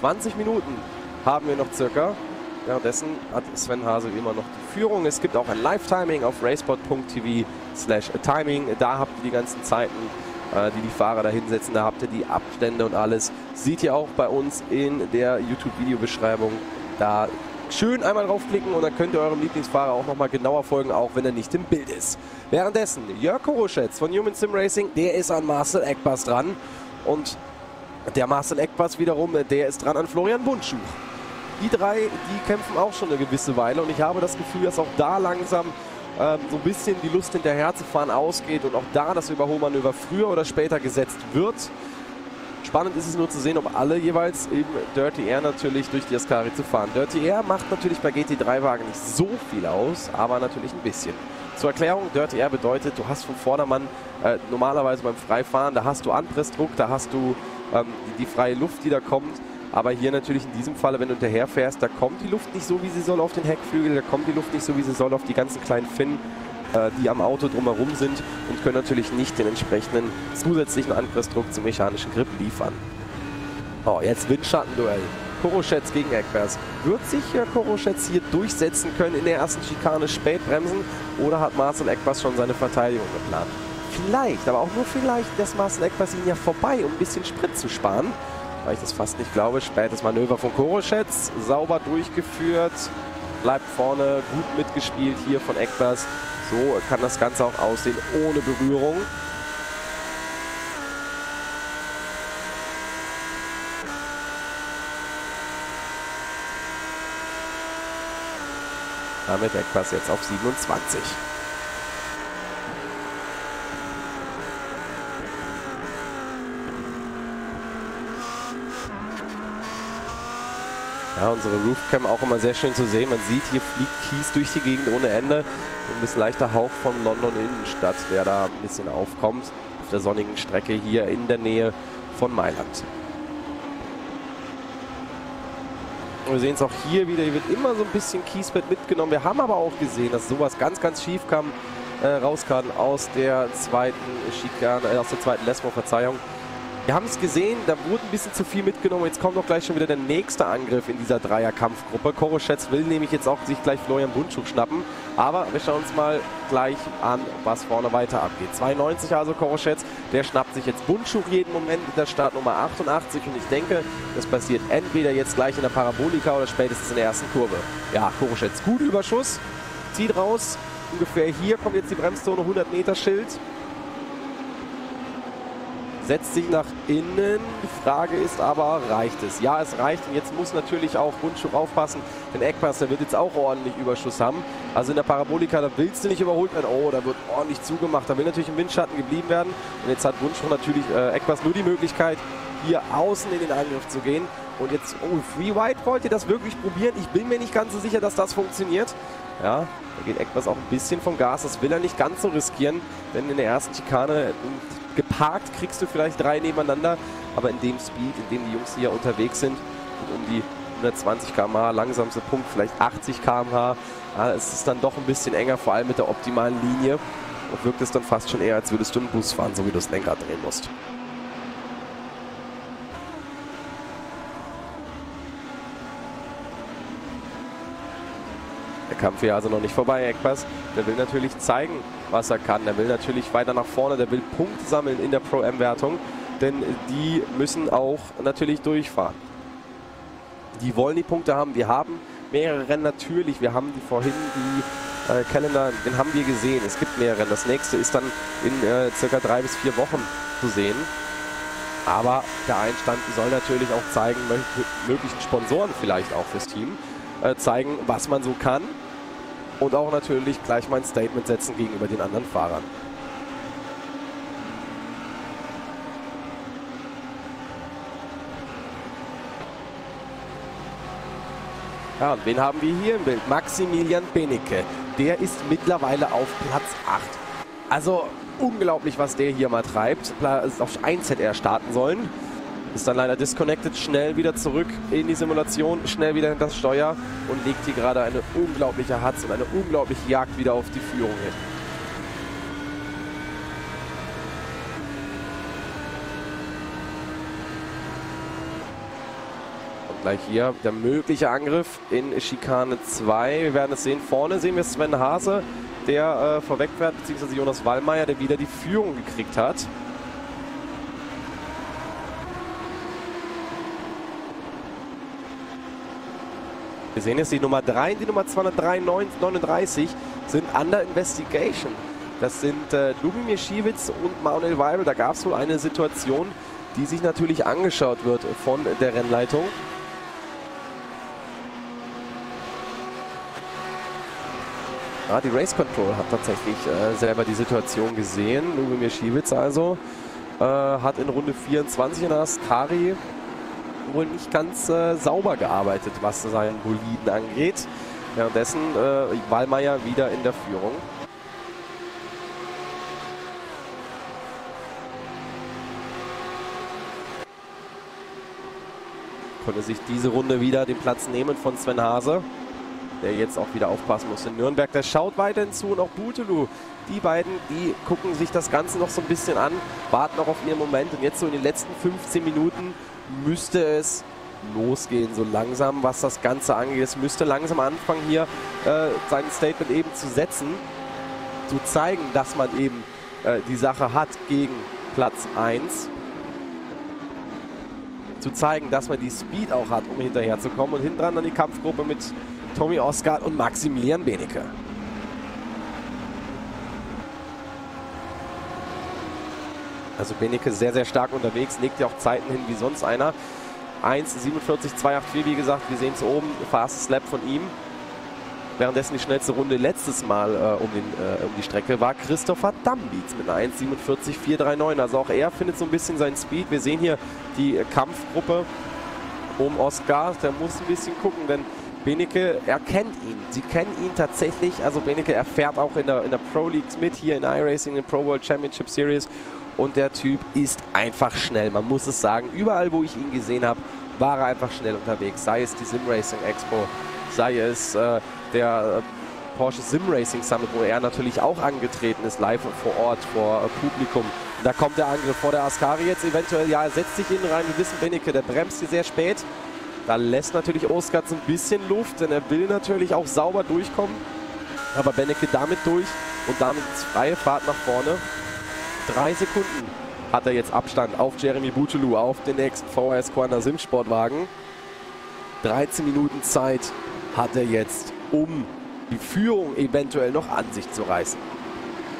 20 Minuten haben wir noch circa. Währenddessen hat Sven Hase immer noch die Führung. Es gibt auch ein Live-Timing auf racebot.tv slash timing. Da habt ihr die ganzen Zeiten, äh, die die Fahrer da hinsetzen. Da habt ihr die Abstände und alles. Seht ihr auch bei uns in der YouTube-Videobeschreibung. Da schön einmal draufklicken und dann könnt ihr eurem Lieblingsfahrer auch nochmal genauer folgen, auch wenn er nicht im Bild ist. Währenddessen, Jörg Koroschetz von Human Sim Racing, der ist an Marcel Eckbass dran. Und der Marcel Eckbass wiederum, der ist dran an Florian Bundschuch. Die drei, die kämpfen auch schon eine gewisse Weile und ich habe das Gefühl, dass auch da langsam ähm, so ein bisschen die Lust hinterher zu fahren ausgeht und auch da das Überholmanöver früher oder später gesetzt wird. Spannend ist es nur zu sehen, ob alle jeweils im Dirty Air natürlich durch die Ascari zu fahren. Dirty Air macht natürlich bei GT3-Wagen nicht so viel aus, aber natürlich ein bisschen. Zur Erklärung, Dirty Air bedeutet, du hast vom Vordermann äh, normalerweise beim Freifahren, da hast du Anpressdruck, da hast du ähm, die, die freie Luft, die da kommt. Aber hier natürlich in diesem Falle, wenn du hinterherfährst, da kommt die Luft nicht so, wie sie soll auf den Heckflügel, da kommt die Luft nicht so, wie sie soll auf die ganzen kleinen Finnen. Äh, die am Auto drumherum sind und können natürlich nicht den entsprechenden zusätzlichen Angriffsdruck zum mechanischen Grip liefern. Oh, jetzt Windschattenduell. Koroschetz gegen Eckbers. Wird sich Herr Koroschetz hier durchsetzen können in der ersten Schikane spät bremsen oder hat Marcel Eckbers schon seine Verteidigung geplant? Vielleicht, aber auch nur vielleicht lässt Marcel Eckbers ihn ja vorbei, um ein bisschen Sprit zu sparen. Weil ich das fast nicht glaube. Spätes Manöver von Koroschetz. Sauber durchgeführt. Bleibt vorne gut mitgespielt hier von Eckbers. So kann das Ganze auch aussehen ohne Berührung. Damit Eckpass jetzt auf 27. Ja, unsere Roofcam auch immer sehr schön zu sehen. Man sieht, hier fliegt Kies durch die Gegend ohne Ende. Ein bisschen leichter Hauch von London Innenstadt, der da ein bisschen aufkommt. Auf der sonnigen Strecke hier in der Nähe von Mailand. Wir sehen es auch hier wieder, hier wird immer so ein bisschen Kiesbett mitgenommen. Wir haben aber auch gesehen, dass sowas ganz, ganz schief kam, äh, rauskam aus der zweiten Schikane, äh, aus der zweiten Lesmo, Verzeihung. Wir haben es gesehen, da wurde ein bisschen zu viel mitgenommen. Jetzt kommt doch gleich schon wieder der nächste Angriff in dieser Dreierkampfgruppe. Koroschetz will nämlich jetzt auch sich gleich Florian Bundschuch schnappen. Aber wir schauen uns mal gleich an, was vorne weiter abgeht. 92 also Koroschetz, der schnappt sich jetzt Bundschuch jeden Moment mit der Startnummer 88. Und ich denke, das passiert entweder jetzt gleich in der Parabolika oder spätestens in der ersten Kurve. Ja, Koroschetz, gut Überschuss, zieht raus. Ungefähr hier kommt jetzt die Bremszone, 100 Meter Schild setzt sich nach innen. Die Frage ist aber, reicht es? Ja, es reicht. Und jetzt muss natürlich auch Bundschuh aufpassen, denn Eckpass, der wird jetzt auch ordentlich Überschuss haben. Also in der Parabolika, da willst du nicht überholt werden. Oh, da wird ordentlich zugemacht. Da will natürlich im Windschatten geblieben werden. Und jetzt hat Bundschuh natürlich äh, Eckpass nur die Möglichkeit, hier außen in den Angriff zu gehen. Und jetzt, oh, Free White wollt ihr das wirklich probieren? Ich bin mir nicht ganz so sicher, dass das funktioniert. Ja, da geht Eckpass auch ein bisschen vom Gas. Das will er nicht ganz so riskieren, denn in der ersten Schikane geparkt kriegst du vielleicht drei nebeneinander, aber in dem Speed, in dem die Jungs hier unterwegs sind, um die 120 km/h, langsamste Punkt vielleicht 80 km/h, ja, es ist dann doch ein bisschen enger, vor allem mit der optimalen Linie und wirkt es dann fast schon eher, als würdest du einen Bus fahren, so wie du das Lenkrad drehen musst. Der Kampf hier also noch nicht vorbei, Eckpass. Der will natürlich zeigen, was er kann. Der will natürlich weiter nach vorne, der will Punkte sammeln in der Pro-M-Wertung, denn die müssen auch natürlich durchfahren. Die wollen die Punkte haben. Wir haben mehrere Rennen natürlich. Wir haben die vorhin die äh, Kalender, den haben wir gesehen. Es gibt mehrere. Das nächste ist dann in äh, circa drei bis vier Wochen zu sehen. Aber der Einstand soll natürlich auch zeigen, möglichen Sponsoren vielleicht auch fürs Team, äh, zeigen, was man so kann und auch natürlich gleich mein Statement setzen gegenüber den anderen Fahrern. Ja, und wen haben wir hier im Bild? Maximilian Benecke. Der ist mittlerweile auf Platz 8. Also unglaublich, was der hier mal treibt. Auf 1 hätte er starten sollen. Ist dann leider disconnected, schnell wieder zurück in die Simulation, schnell wieder hinter das Steuer und legt hier gerade eine unglaubliche Hatz und eine unglaubliche Jagd wieder auf die Führung hin. Und gleich hier der mögliche Angriff in Schikane 2. Wir werden es sehen. Vorne sehen wir Sven Hase, der äh, vorweg fährt, beziehungsweise Jonas Wallmeier, der wieder die Führung gekriegt hat. Sehen jetzt die Nummer 3 und die Nummer 239 sind under investigation. Das sind äh, Lubimir Schiewitz und Manuel Weibel. Da gab es wohl eine Situation, die sich natürlich angeschaut wird von der Rennleitung. Ja, die Race Control hat tatsächlich äh, selber die Situation gesehen. Lubimir Schiewitz also äh, hat in Runde 24 in Askari wohl nicht ganz äh, sauber gearbeitet, was seinen Boliden angeht. Währenddessen äh, Wallmeier wieder in der Führung. Konnte sich diese Runde wieder den Platz nehmen von Sven Hase, der jetzt auch wieder aufpassen muss in Nürnberg. Der schaut weiterhin zu und auch Butelu. Die beiden, die gucken sich das Ganze noch so ein bisschen an, warten noch auf ihren Moment und jetzt so in den letzten 15 Minuten müsste es losgehen, so langsam, was das Ganze angeht. Es müsste langsam anfangen, hier äh, sein Statement eben zu setzen, zu zeigen, dass man eben äh, die Sache hat gegen Platz 1. Zu zeigen, dass man die Speed auch hat, um hinterherzukommen. Und hinten dran dann die Kampfgruppe mit Tommy Oscar und Maximilian Benecke. Also Benecke sehr, sehr stark unterwegs, legt ja auch Zeiten hin wie sonst einer. 1,47,284, wie gesagt, wir sehen es oben, Fast Slap von ihm. Währenddessen die schnellste Runde letztes Mal äh, um, den, äh, um, die Strecke war Christopher Dambietz mit einer 1,47,439. Also auch er findet so ein bisschen seinen Speed. Wir sehen hier die Kampfgruppe um Oscar. Der muss ein bisschen gucken, denn Benecke erkennt ihn. Sie kennen ihn tatsächlich. Also Benecke erfährt auch in der, in der Pro Leagues mit, hier in iRacing, in Pro World Championship Series und der Typ ist einfach schnell. Man muss es sagen, überall wo ich ihn gesehen habe, war er einfach schnell unterwegs. Sei es die Sim Racing Expo, sei es äh, der äh, Porsche Sim Racing Summit, wo er natürlich auch angetreten ist, live vor Ort, vor äh, Publikum. Da kommt der Angriff vor der Ascari jetzt eventuell. Ja, er setzt sich innen rein. Wir wissen, Benecke, der bremst hier sehr spät. Da lässt natürlich Oskatz ein bisschen Luft, denn er will natürlich auch sauber durchkommen. Aber Benecke damit durch und damit freie Fahrt nach vorne. Drei Sekunden hat er jetzt Abstand auf Jeremy Butulu, auf den nächsten VHS Quanda Sim Sportwagen. 13 Minuten Zeit hat er jetzt, um die Führung eventuell noch an sich zu reißen.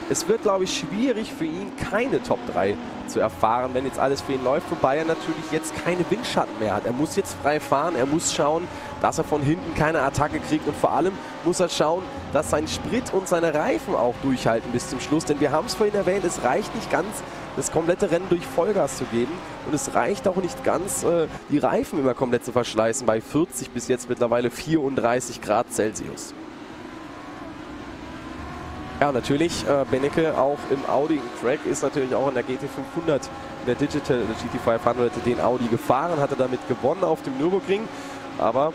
Es wird, glaube ich, schwierig für ihn, keine Top 3 zu erfahren, wenn jetzt alles für ihn läuft, wobei er natürlich jetzt keine Windschatten mehr hat. Er muss jetzt frei fahren, er muss schauen, dass er von hinten keine Attacke kriegt. Und vor allem muss er schauen, dass sein Sprit und seine Reifen auch durchhalten bis zum Schluss, denn wir haben es vorhin erwähnt, es reicht nicht ganz, das komplette Rennen durch Vollgas zu geben. Und es reicht auch nicht ganz, äh, die Reifen immer komplett zu verschleißen bei 40 bis jetzt mittlerweile 34 Grad Celsius. Ja, natürlich, äh, Benecke auch im Audi Crack ist natürlich auch in der GT500, in der Digital GT500 den Audi gefahren, hatte damit gewonnen auf dem Nürburgring, aber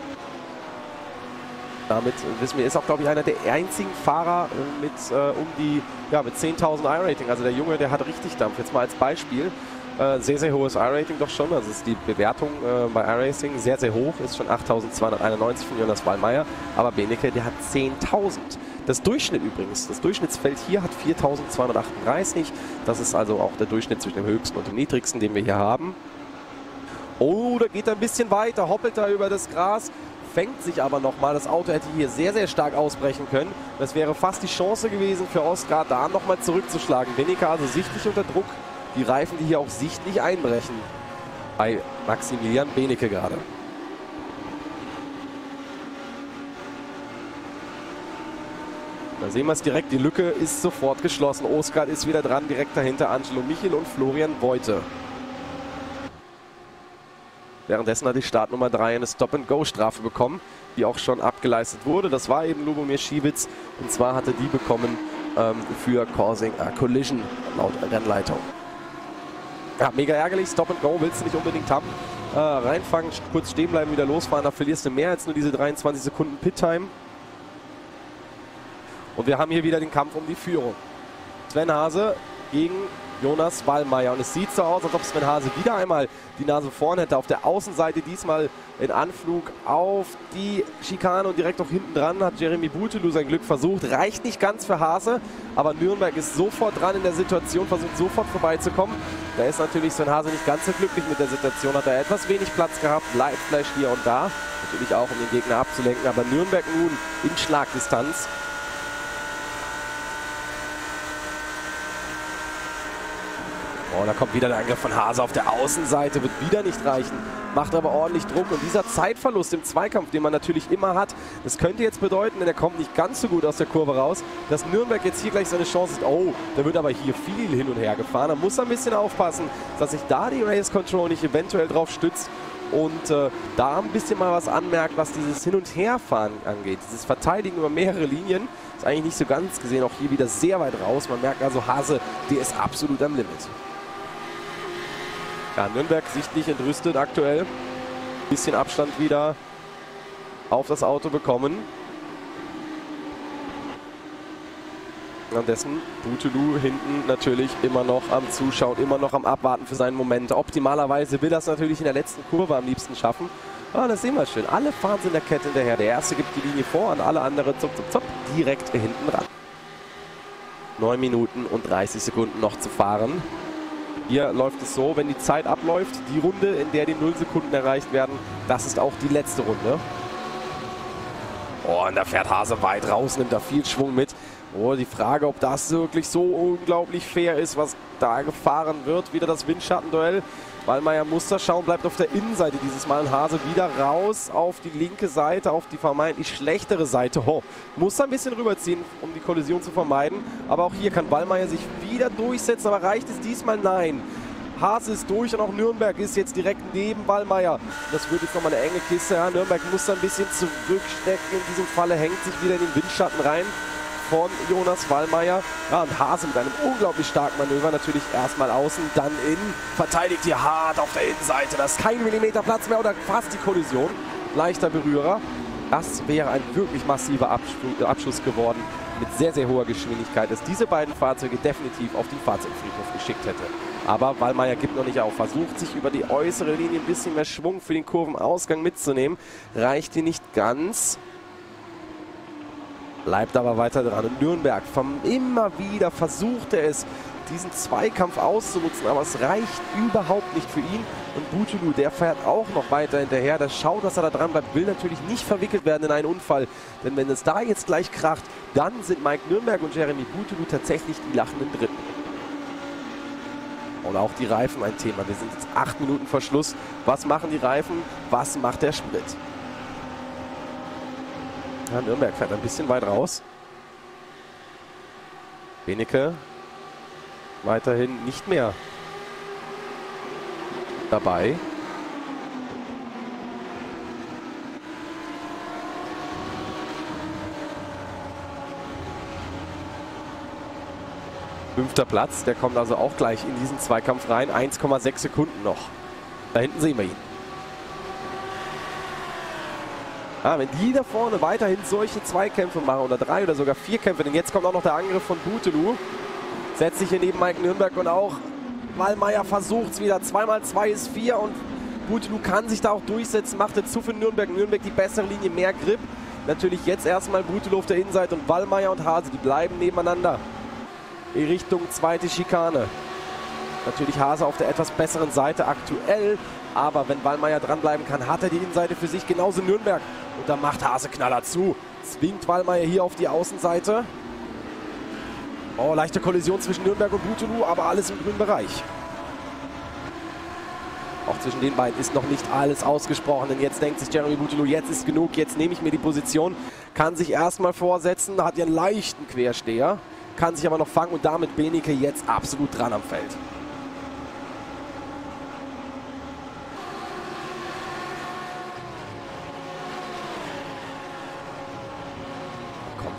damit wissen wir, ist auch, glaube ich, einer der einzigen Fahrer äh, mit äh, um die, ja, mit 10.000 I-Rating. Also der Junge, der hat richtig Dampf. Jetzt mal als Beispiel. Äh, sehr, sehr hohes I-Rating doch schon. Also ist die Bewertung äh, bei iRacing sehr, sehr hoch. Ist schon 8.291 von Jonas Wallmeier. Aber Benecke, der hat 10.000. Das Durchschnitt übrigens, das Durchschnittsfeld hier hat 4.238. Das ist also auch der Durchschnitt zwischen dem höchsten und dem niedrigsten, den wir hier haben. Oh, da geht er ein bisschen weiter, hoppelt er über das Gras, fängt sich aber nochmal. Das Auto hätte hier sehr, sehr stark ausbrechen können. Das wäre fast die Chance gewesen für Oscar, da nochmal zurückzuschlagen. Benecke also sichtlich unter Druck. Die Reifen, die hier auch sichtlich einbrechen. Bei Maximilian Benecke gerade. Da sehen wir es direkt, die Lücke ist sofort geschlossen. Oskar ist wieder dran, direkt dahinter Angelo Michel und Florian Beute. Währenddessen hat die Startnummer 3 eine Stop-and-Go-Strafe bekommen, die auch schon abgeleistet wurde. Das war eben Lubomir Schiewitz und zwar hatte die bekommen ähm, für Causing a Collision laut Rennleitung. Ja, mega ärgerlich, Stop-and-Go willst du nicht unbedingt haben. Äh, reinfangen, kurz stehen bleiben, wieder losfahren, da verlierst du mehr als nur diese 23 Sekunden Pit-Time. Und wir haben hier wieder den Kampf um die Führung. Sven Hase gegen Jonas Wallmeier. Und es sieht so aus, als ob Sven Hase wieder einmal die Nase vorn hätte. Auf der Außenseite diesmal in Anflug auf die Schikane und direkt auch hinten dran hat Jeremy Butelu sein Glück versucht. Reicht nicht ganz für Hase, aber Nürnberg ist sofort dran in der Situation, versucht sofort vorbeizukommen. Da ist natürlich Sven Hase nicht ganz so glücklich mit der Situation, hat er etwas wenig Platz gehabt, Lightflash hier und da. Natürlich auch, um den Gegner abzulenken, aber Nürnberg nun in Schlagdistanz. Oh, da kommt wieder der Angriff von Hase auf der Außenseite, wird wieder nicht reichen, macht aber ordentlich Druck. Und dieser Zeitverlust im Zweikampf, den man natürlich immer hat, das könnte jetzt bedeuten, denn er kommt nicht ganz so gut aus der Kurve raus, dass Nürnberg jetzt hier gleich seine Chance ist. Oh, da wird aber hier viel hin und her gefahren. Da muss er ein bisschen aufpassen, dass sich da die Race Control nicht eventuell drauf stützt und äh, da ein bisschen mal was anmerkt, was dieses Hin- und Herfahren angeht. Dieses Verteidigen über mehrere Linien ist eigentlich nicht so ganz gesehen. Auch hier wieder sehr weit raus. Man merkt also, Hase, der ist absolut am Limit. Ja, Nürnberg sichtlich entrüstet aktuell. Bisschen Abstand wieder auf das Auto bekommen. Währenddessen Butelu hinten natürlich immer noch am Zuschauen, immer noch am Abwarten für seinen Moment. Optimalerweise will es natürlich in der letzten Kurve am liebsten schaffen. Ah, das sehen wir schön. Alle fahren in der Kette hinterher. Der erste gibt die Linie vor und alle anderen zup, zup, zup, direkt hinten dran. 9 Minuten und 30 Sekunden noch zu fahren. Hier läuft es so, wenn die Zeit abläuft, die Runde, in der die 0 Sekunden erreicht werden, das ist auch die letzte Runde. Oh, und da fährt Hase weit raus, nimmt da viel Schwung mit. Oh, die Frage, ob das wirklich so unglaublich fair ist, was da gefahren wird. Wieder das Windschattenduell. Wallmeier muss da schauen, bleibt auf der Innenseite dieses Mal. Hase wieder raus auf die linke Seite, auf die vermeintlich schlechtere Seite. Oh, muss ein bisschen rüberziehen, um die Kollision zu vermeiden. Aber auch hier kann Wallmeier sich wieder durchsetzen, aber reicht es diesmal? Nein. Hase ist durch und auch Nürnberg ist jetzt direkt neben Wallmeier. Das wird jetzt nochmal eine enge Kiste. Ja, Nürnberg muss ein bisschen zurückstecken. In diesem Falle hängt sich wieder in den Windschatten rein von Jonas Wallmeier. Ja, und Hase mit einem unglaublich starken Manöver natürlich erstmal außen, dann innen. Verteidigt hier hart auf der Innenseite. Das ist kein Millimeter Platz mehr oder fast die Kollision. Leichter Berührer. Das wäre ein wirklich massiver Abschuss geworden mit sehr, sehr hoher Geschwindigkeit, dass diese beiden Fahrzeuge definitiv auf den Fahrzeugfriedhof geschickt hätte. Aber Wallmeier gibt noch nicht auf, versucht sich über die äußere Linie ein bisschen mehr Schwung für den Kurvenausgang mitzunehmen. Reicht hier nicht ganz. Bleibt aber weiter dran. Und Nürnberg immer wieder versucht er es, diesen Zweikampf auszunutzen, aber es reicht überhaupt nicht für ihn. Und Butulu, der fährt auch noch weiter hinterher. Der schaut, dass er da dran bleibt, will natürlich nicht verwickelt werden in einen Unfall. Denn wenn es da jetzt gleich kracht, dann sind Mike Nürnberg und Jeremy Butulu tatsächlich die lachenden Dritten. Und auch die Reifen ein Thema. Wir sind jetzt acht Minuten vor Schluss. Was machen die Reifen? Was macht der Sprit? Ja, Nürnberg fährt ein bisschen weit raus. Benecke weiterhin nicht mehr dabei. Fünfter Platz, der kommt also auch gleich in diesen Zweikampf rein. 1,6 Sekunden noch. Da hinten sehen wir ihn. Ja, wenn die da vorne weiterhin solche Zweikämpfe machen oder drei oder sogar vier Kämpfe, denn jetzt kommt auch noch der Angriff von Butelu. Setzt sich hier neben Mike Nürnberg und auch Wallmeier versucht es wieder. Zweimal zwei ist vier und Butelu kann sich da auch durchsetzen, macht jetzt zu für Nürnberg. Nürnberg die bessere Linie, mehr Grip. Natürlich jetzt erstmal Butelu auf der Innenseite und Wallmeier und Hase, die bleiben nebeneinander. In Richtung zweite Schikane. Natürlich Hase auf der etwas besseren Seite aktuell. Aber wenn Wallmeier dranbleiben kann, hat er die Innenseite für sich. Genauso Nürnberg. Und da macht Hase Knaller zu. Zwingt Wallmeier hier auf die Außenseite. Oh, leichte Kollision zwischen Nürnberg und Butulu, aber alles im grünen Bereich. Auch zwischen den beiden ist noch nicht alles ausgesprochen, denn jetzt denkt sich Jeremy Butulu, jetzt ist genug, jetzt nehme ich mir die Position, kann sich erstmal vorsetzen, hat ja einen leichten Quersteher, kann sich aber noch fangen und damit Benike jetzt absolut dran am Feld.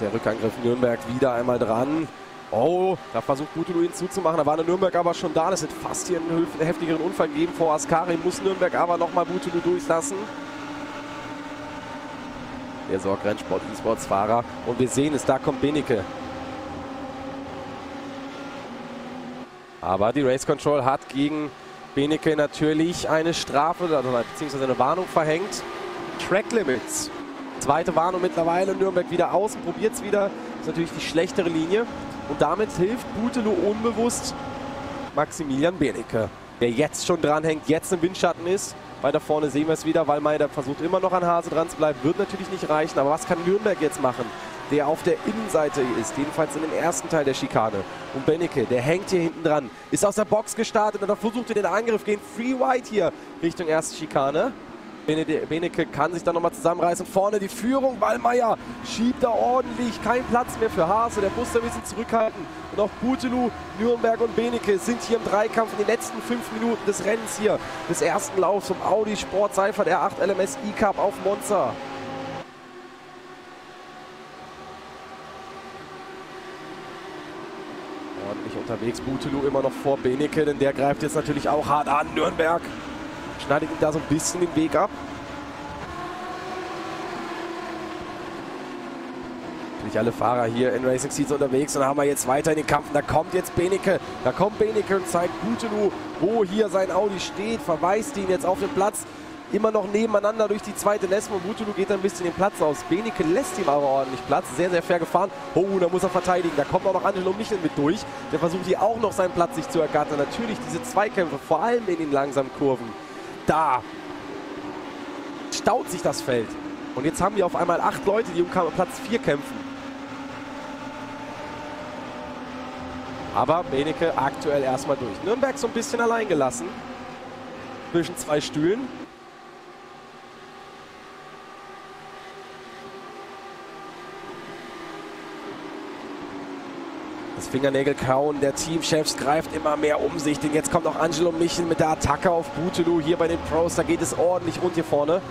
Der Rückangriff Nürnberg wieder einmal dran. Oh, da versucht Butulu ihn zuzumachen. Da war eine Nürnberg aber schon da. Das wird fast hier einen heftigeren Unfall geben. Vor Askari muss Nürnberg aber nochmal Butulu durchlassen. Der sorgt Rennsport E-Sports Fahrer. Und wir sehen es, da kommt Benecke. Aber die Race Control hat gegen Benecke natürlich eine Strafe bzw. eine Warnung verhängt. Track Limits. Zweite Warnung mittlerweile. Nürnberg wieder außen, probiert es wieder. Ist natürlich die schlechtere Linie. Und damit hilft Butelo unbewusst Maximilian Benecke, der jetzt schon dranhängt, jetzt im Windschatten ist. Weiter vorne sehen wir es wieder. Wallmeier versucht immer noch an Hase dran zu bleiben. Wird natürlich nicht reichen. Aber was kann Nürnberg jetzt machen? Der auf der Innenseite ist, jedenfalls in dem ersten Teil der Schikane. Und Benecke, der hängt hier hinten dran, ist aus der Box gestartet und dann versucht er den Angriff gehen. Free White hier Richtung erste Schikane. Benecke kann sich da nochmal zusammenreißen. Vorne die Führung. Wallmeier schiebt da ordentlich. Kein Platz mehr für Hase. Der muss da ein bisschen zurückhalten. Und auch Butelu, Nürnberg und Benecke sind hier im Dreikampf in den letzten fünf Minuten des Rennens hier. Des ersten Laufs vom Audi Sport Seifert R8 LMS E-Cup auf Monza. Ordentlich unterwegs. Butelu immer noch vor Benecke, denn der greift jetzt natürlich auch hart an. Nürnberg schneidet ihm da so ein bisschen den Weg ab. Natürlich alle Fahrer hier in Racing Seats unterwegs und dann haben wir jetzt weiter in den Kampf. Und da kommt jetzt Benecke, da kommt Benecke und zeigt Butelu, wo hier sein Audi steht, verweist ihn jetzt auf den Platz. Immer noch nebeneinander durch die zweite Lesmo. Butulu geht ein bisschen den Platz aus. Benecke lässt ihm aber ordentlich Platz. Sehr, sehr fair gefahren. Oh, da muss er verteidigen. Da kommt auch noch Angelo Michel mit durch. Der versucht hier auch noch seinen Platz sich zu ergattern. Natürlich diese Zweikämpfe, vor allem in den langsamen Kurven da staut sich das Feld. Und jetzt haben wir auf einmal acht Leute, die um Platz 4 kämpfen. Aber Benecke aktuell erstmal durch. Nürnberg so ein bisschen allein gelassen. Zwischen zwei Stühlen. Das Fingernägel kauen der Teamchefs greift immer mehr um sich. Denn jetzt kommt auch Angelo Michel mit der Attacke auf Butelu hier bei den Pros. Da geht es ordentlich rund hier vorne.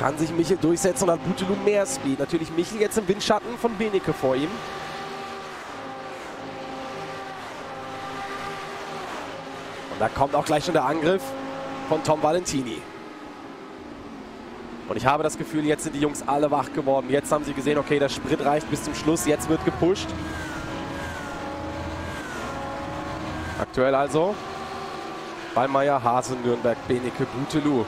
Kann sich Michel durchsetzen und hat Butelu mehr Speed. Natürlich Michel jetzt im Windschatten von Benecke vor ihm. Und da kommt auch gleich schon der Angriff von Tom Valentini. Und ich habe das Gefühl, jetzt sind die Jungs alle wach geworden. Jetzt haben sie gesehen, okay, der Sprit reicht bis zum Schluss. Jetzt wird gepusht. Aktuell also Ballmeier, Hase, Nürnberg, Benecke, Butelu.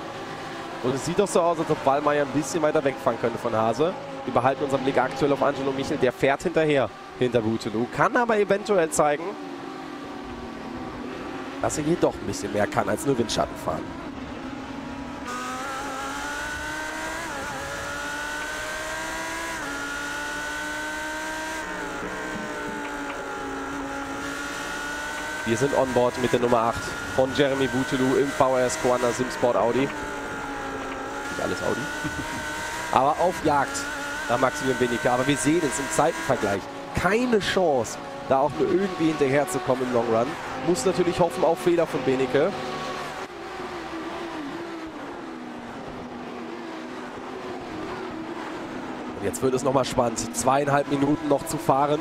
Und es sieht doch so aus, als ob Ballmeier ein bisschen weiter wegfahren könnte von Hase. Wir behalten unseren Blick aktuell auf Angelo Michel. Der fährt hinterher, hinter Butelu. Kann aber eventuell zeigen, dass er hier doch ein bisschen mehr kann als nur Windschatten fahren. Wir sind on board mit der Nummer 8 von Jeremy Butelu im VRS Squander Simsport Audi. Nicht alles Audi. *laughs* Aber auf Jagd nach Maximilian Benecke. Aber wir sehen es im Zeitenvergleich. Keine Chance, da auch nur irgendwie hinterherzukommen im Long Run. Muss natürlich hoffen auf Fehler von Benecke. Und jetzt wird es nochmal spannend. Zweieinhalb Minuten noch zu fahren.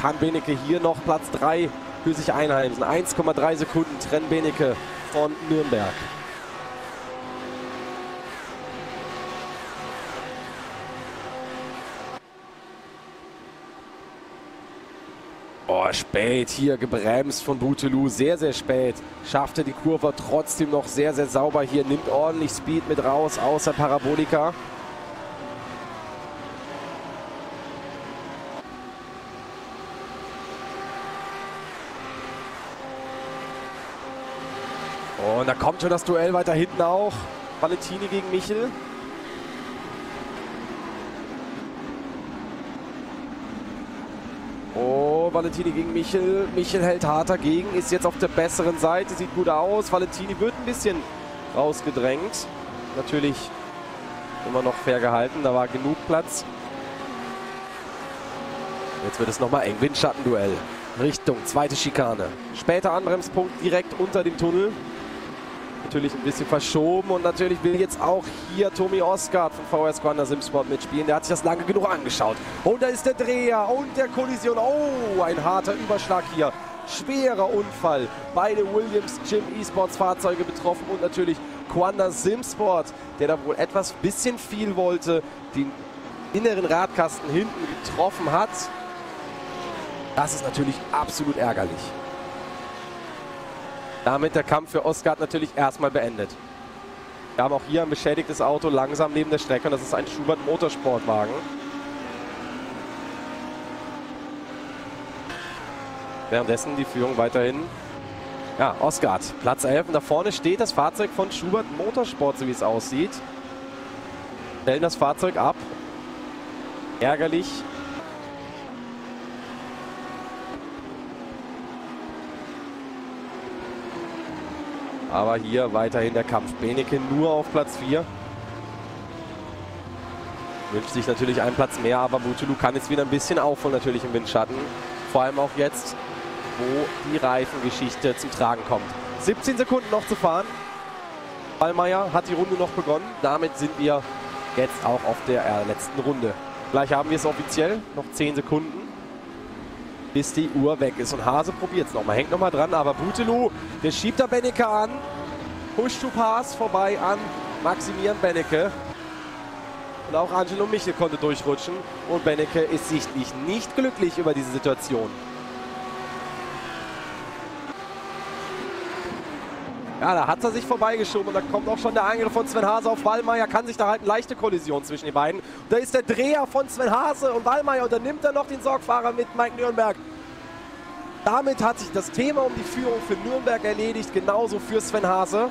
Kann Benecke hier noch Platz 3 für sich einheimsen. 1,3 Sekunden trennen Benecke von Nürnberg. Oh, spät hier gebremst von Butelu. Sehr, sehr spät. Schaffte die Kurve trotzdem noch sehr, sehr sauber hier. Nimmt ordentlich Speed mit raus, außer Parabolika. Und da kommt schon das Duell weiter hinten auch. Valentini gegen Michel. Oh, Valentini gegen Michel. Michel hält hart dagegen, ist jetzt auf der besseren Seite, sieht gut aus. Valentini wird ein bisschen rausgedrängt. Natürlich immer noch fair gehalten, da war genug Platz. Jetzt wird es nochmal eng. Windschattenduell. Richtung zweite Schikane. Später Anbremspunkt direkt unter dem Tunnel. Natürlich ein bisschen verschoben und natürlich will jetzt auch hier Tommy Osgard von VS Quanda Simsport mitspielen. Der hat sich das lange genug angeschaut. Und da ist der Dreher und der Kollision. Oh, ein harter Überschlag hier. Schwerer Unfall. Beide Williams Gym Esports Fahrzeuge betroffen und natürlich Quanda Simsport, der da wohl etwas bisschen viel wollte, den inneren Radkasten hinten getroffen hat. Das ist natürlich absolut ärgerlich. Damit der Kampf für Osgard natürlich erstmal beendet. Wir haben auch hier ein beschädigtes Auto langsam neben der Strecke und das ist ein Schubert Motorsportwagen. Währenddessen die Führung weiterhin. Ja, Osgard, Platz 11. Und da vorne steht das Fahrzeug von Schubert Motorsport, so wie es aussieht. Stellen das Fahrzeug ab. Ärgerlich. Aber hier weiterhin der Kampf. Beneke nur auf Platz 4. Wünscht sich natürlich einen Platz mehr, aber Butulu kann jetzt wieder ein bisschen aufholen, natürlich im Windschatten. Vor allem auch jetzt, wo die Reifengeschichte zum Tragen kommt. 17 Sekunden noch zu fahren. Ballmeier hat die Runde noch begonnen. Damit sind wir jetzt auch auf der äh, letzten Runde. Gleich haben wir es offiziell. Noch 10 Sekunden bis die Uhr weg ist. Und Hase probiert es nochmal, hängt nochmal dran, aber Butelu, der schiebt da Bennecke an. Push to Pass vorbei an Maximilian Bennecke. Und auch Angelo Michel konnte durchrutschen. Und Bennecke ist sichtlich nicht glücklich über diese Situation. Ja, da hat er sich vorbeigeschoben und da kommt auch schon der Angriff von Sven Hase auf Wallmeier. Kann sich da halt eine leichte Kollision zwischen den beiden. Und da ist der Dreher von Sven Hase und Wallmeier und dann nimmt er noch den Sorgfahrer mit Mike Nürnberg. Damit hat sich das Thema um die Führung für Nürnberg erledigt, genauso für Sven Hase.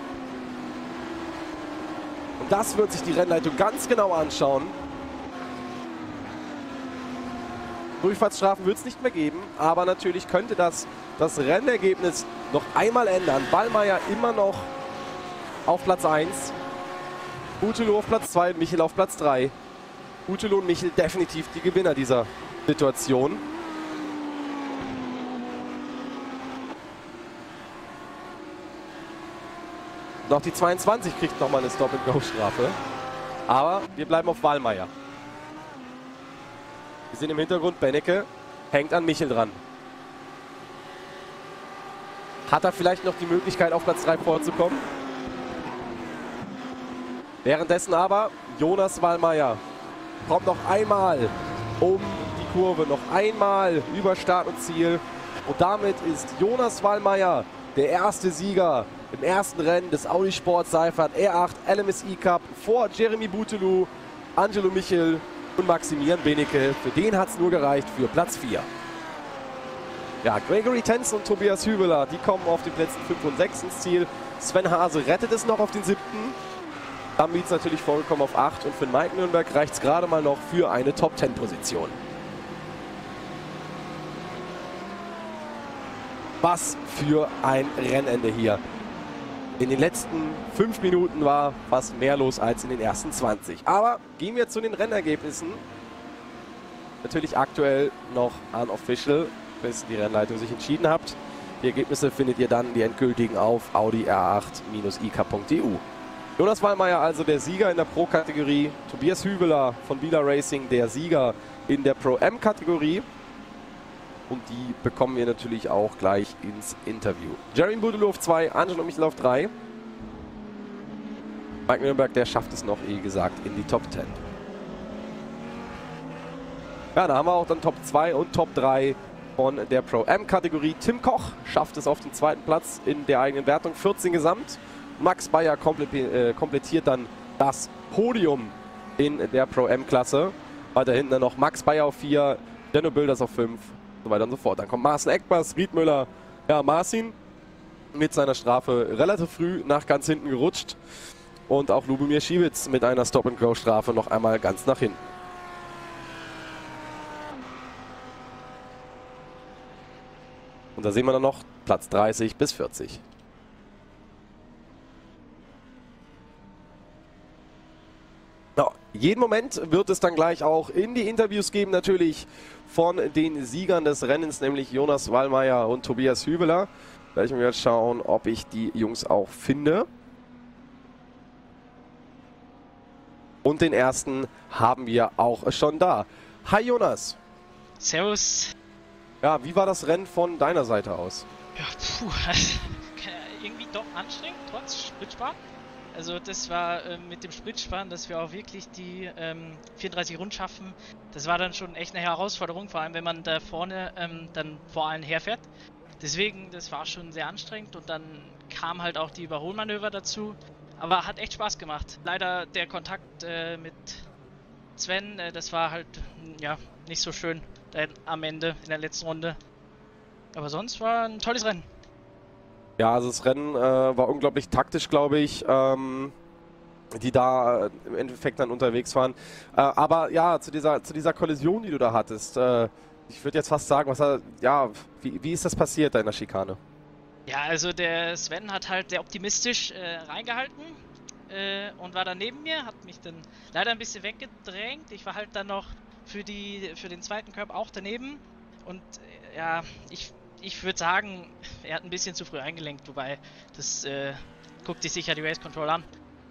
Und das wird sich die Rennleitung ganz genau anschauen. Durchfahrtsstrafen wird es nicht mehr geben, aber natürlich könnte das das Rennergebnis noch einmal ändern. Ballmeier immer noch auf Platz 1. Utelo auf Platz 2, Michel auf Platz 3. Utelo und Michel definitiv die Gewinner dieser Situation. Noch die 22 kriegt nochmal eine Stop-and-Go-Strafe. Aber wir bleiben auf Wallmeier. Wir sehen im Hintergrund Bennecke, hängt an Michel dran. Hat er vielleicht noch die Möglichkeit, auf Platz 3 vorzukommen? Währenddessen aber Jonas Wallmeier kommt noch einmal um die Kurve, noch einmal über Start und Ziel. Und damit ist Jonas Wallmeier der erste Sieger im ersten Rennen des Audi Sport Seifert R8 LMSI Cup vor Jeremy Butelu, Angelo Michel und Maximilian Benecke. Für den hat es nur gereicht für Platz 4. Ja, Gregory Tenz und Tobias Hübeler, die kommen auf den Plätzen 5 und 6 ins Ziel. Sven Hase rettet es noch auf den siebten. Dann es natürlich vorgekommen auf 8 und für Mike Nürnberg reicht es gerade mal noch für eine Top-10-Position. Was für ein Rennende hier. In den letzten 5 Minuten war fast mehr los als in den ersten 20. Aber gehen wir zu den Rennergebnissen. Natürlich aktuell noch unofficial bis die Rennleitung sich entschieden habt. Die Ergebnisse findet ihr dann, die endgültigen, auf audi r8-ik.eu. Jonas Wallmeier also der Sieger in der Pro-Kategorie. Tobias Hübeler von Bieler Racing der Sieger in der Pro-M-Kategorie. Und die bekommen wir natürlich auch gleich ins Interview. Jeremy Budelow auf 2, Angelo Michel auf 3. Mike Nürnberg, der schafft es noch, wie gesagt, in die Top 10. Ja, da haben wir auch dann Top 2 und Top 3 von der Pro-M-Kategorie. Tim Koch schafft es auf den zweiten Platz in der eigenen Wertung, 14 gesamt. Max Bayer äh, komplettiert dann das Podium in der Pro-M-Klasse. Weiter hinten dann noch Max Bayer auf 4, Denno Bilders auf 5 so weiter und so fort. Dann kommt Marcel Eckbers, Riedmüller, ja, Marcin mit seiner Strafe relativ früh nach ganz hinten gerutscht. Und auch Lubomir Schiewitz mit einer Stop-and-Go-Strafe noch einmal ganz nach hinten. Und da sehen wir dann noch Platz 30 bis 40. Ja, jeden Moment wird es dann gleich auch in die Interviews geben, natürlich von den Siegern des Rennens, nämlich Jonas Wallmeier und Tobias Hübeler. Gleich mal schauen, ob ich die Jungs auch finde. Und den ersten haben wir auch schon da. Hi Jonas. Servus. Ja, wie war das Rennen von deiner Seite aus? Ja, puh, *laughs* irgendwie doch anstrengend, trotz Splitspaten. Also das war äh, mit dem Spritsparen, dass wir auch wirklich die ähm, 34 Runden schaffen. Das war dann schon echt eine Herausforderung, vor allem wenn man da vorne ähm, dann vor allen herfährt. Deswegen, das war schon sehr anstrengend und dann kam halt auch die Überholmanöver dazu. Aber hat echt Spaß gemacht. Leider der Kontakt äh, mit Sven, äh, das war halt ja nicht so schön am Ende in der letzten Runde. Aber sonst war ein tolles Rennen. Ja, also das Rennen äh, war unglaublich taktisch, glaube ich, ähm, die da äh, im Endeffekt dann unterwegs waren. Äh, aber ja, zu dieser, zu dieser Kollision, die du da hattest, äh, ich würde jetzt fast sagen, was, ja, wie, wie ist das passiert da in der Schikane? Ja, also der Sven hat halt sehr optimistisch äh, reingehalten und war dann neben mir, hat mich dann leider ein bisschen weggedrängt. Ich war halt dann noch für, die, für den zweiten Körper auch daneben und ja, ich, ich würde sagen, er hat ein bisschen zu früh eingelenkt, wobei das äh, guckt sich sicher die Race Control an.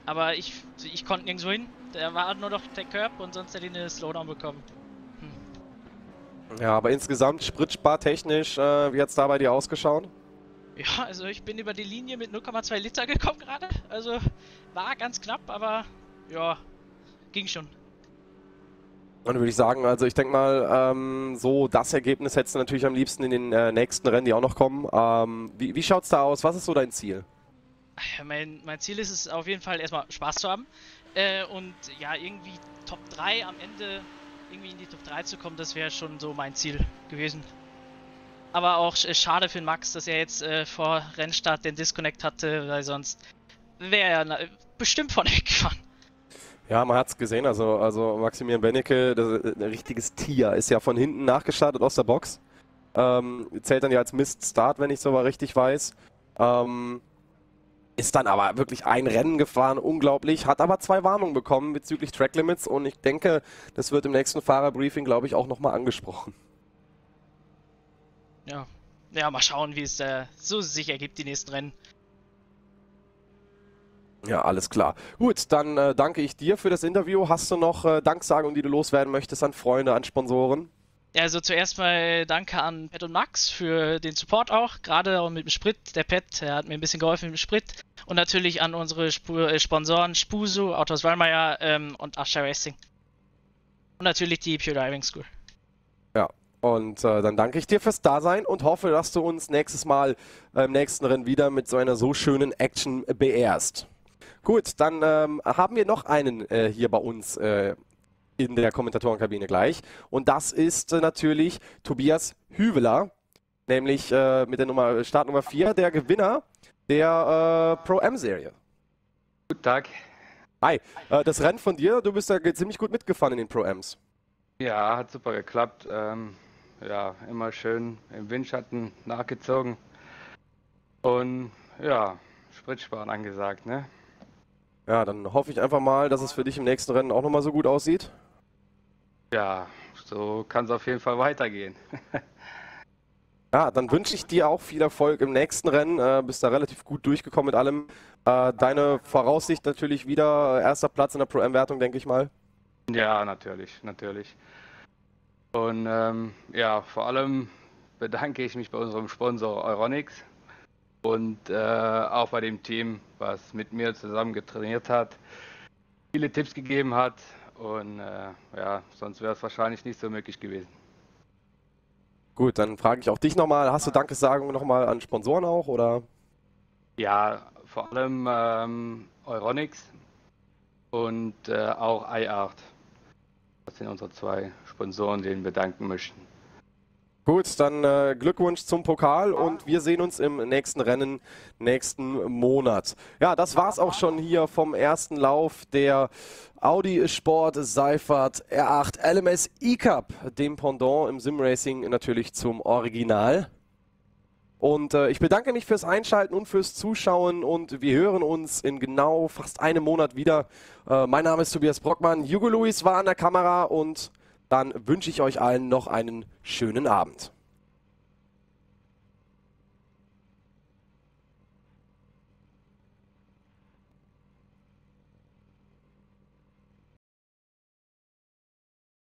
Aber ich, ich konnte nirgendwo hin. Der war nur noch der Körper und sonst hätte ich eine Slowdown bekommen. Hm. Ja, aber insgesamt spritspartechnisch, äh, wie hat es da bei dir ausgeschaut? Ja, also ich bin über die Linie mit 0,2 Liter gekommen gerade. Also war ganz knapp, aber ja, ging schon. Dann würde ich sagen, also ich denke mal, ähm, so das Ergebnis hättest du natürlich am liebsten in den äh, nächsten Rennen, die auch noch kommen. Ähm, wie wie schaut es da aus? Was ist so dein Ziel? Mein, mein Ziel ist es auf jeden Fall erstmal Spaß zu haben. Äh, und ja, irgendwie Top 3 am Ende, irgendwie in die Top 3 zu kommen, das wäre schon so mein Ziel gewesen. Aber auch schade für Max, dass er jetzt äh, vor Rennstart den Disconnect hatte, weil sonst wäre er bestimmt von weggefahren. *laughs* Ja, man hat es gesehen. Also, also Maximilian Bennecke, das, ein richtiges Tier, ist ja von hinten nachgestartet aus der Box. Ähm, zählt dann ja als Mist-Start, wenn ich so mal richtig weiß. Ähm, ist dann aber wirklich ein Rennen gefahren, unglaublich, hat aber zwei Warnungen bekommen bezüglich Track Limits und ich denke, das wird im nächsten Fahrerbriefing, glaube ich, auch nochmal angesprochen. Ja. Ja, mal schauen, wie es äh, so sich ergibt, die nächsten Rennen. Ja, alles klar. Gut, dann äh, danke ich dir für das Interview. Hast du noch äh, Danksagungen, die du loswerden möchtest an Freunde, an Sponsoren? Ja, also zuerst mal danke an Pet und Max für den Support auch, gerade auch mit dem Sprit. Der Pet, der hat mir ein bisschen geholfen mit dem Sprit. Und natürlich an unsere Sp äh, Sponsoren Spuso, Autos Wallmeier ähm, und Asha Racing. Und natürlich die Pure Driving School. Ja, und äh, dann danke ich dir fürs Dasein und hoffe, dass du uns nächstes Mal äh, im nächsten Rennen wieder mit so einer so schönen Action beehrst. Gut, dann ähm, haben wir noch einen äh, hier bei uns äh, in der Kommentatorenkabine gleich. Und das ist äh, natürlich Tobias Hüveler, nämlich äh, mit der Nummer, Startnummer 4, der Gewinner der Pro-M-Serie. Guten Tag. Hi, das Rennen von dir, du bist ja ziemlich gut mitgefahren in den Pro-Ms. Ja, hat super geklappt. Ähm ja, immer schön im Windschatten nachgezogen. Und ja, Spritsparen angesagt, ne? Ja, dann hoffe ich einfach mal, dass es für dich im nächsten Rennen auch nochmal so gut aussieht. Ja, so kann es auf jeden Fall weitergehen. *laughs* ja, dann wünsche ich dir auch viel Erfolg im nächsten Rennen. Äh, bist da relativ gut durchgekommen mit allem. Äh, deine Voraussicht natürlich wieder erster Platz in der Pro-M-Wertung, denke ich mal. Ja, natürlich, natürlich. Und ähm, ja, vor allem bedanke ich mich bei unserem Sponsor Euronics und äh, auch bei dem Team, was mit mir zusammen getrainiert hat, viele Tipps gegeben hat und äh, ja, sonst wäre es wahrscheinlich nicht so möglich gewesen. Gut, dann frage ich auch dich nochmal, hast du Dankessagungen nochmal an Sponsoren auch oder? Ja, vor allem ähm, Euronics und äh, auch iArt. Das sind unsere zwei Sponsoren, denen wir danken möchten. Gut, dann äh, Glückwunsch zum Pokal und wir sehen uns im nächsten Rennen nächsten Monat. Ja, das war's auch schon hier vom ersten Lauf der Audi Sport Seifert R8 LMS E-Cup, dem Pendant im Simracing natürlich zum Original. Und äh, ich bedanke mich fürs Einschalten und fürs Zuschauen und wir hören uns in genau fast einem Monat wieder. Äh, mein Name ist Tobias Brockmann, Hugo Luis war an der Kamera und dann wünsche ich euch allen noch einen schönen Abend.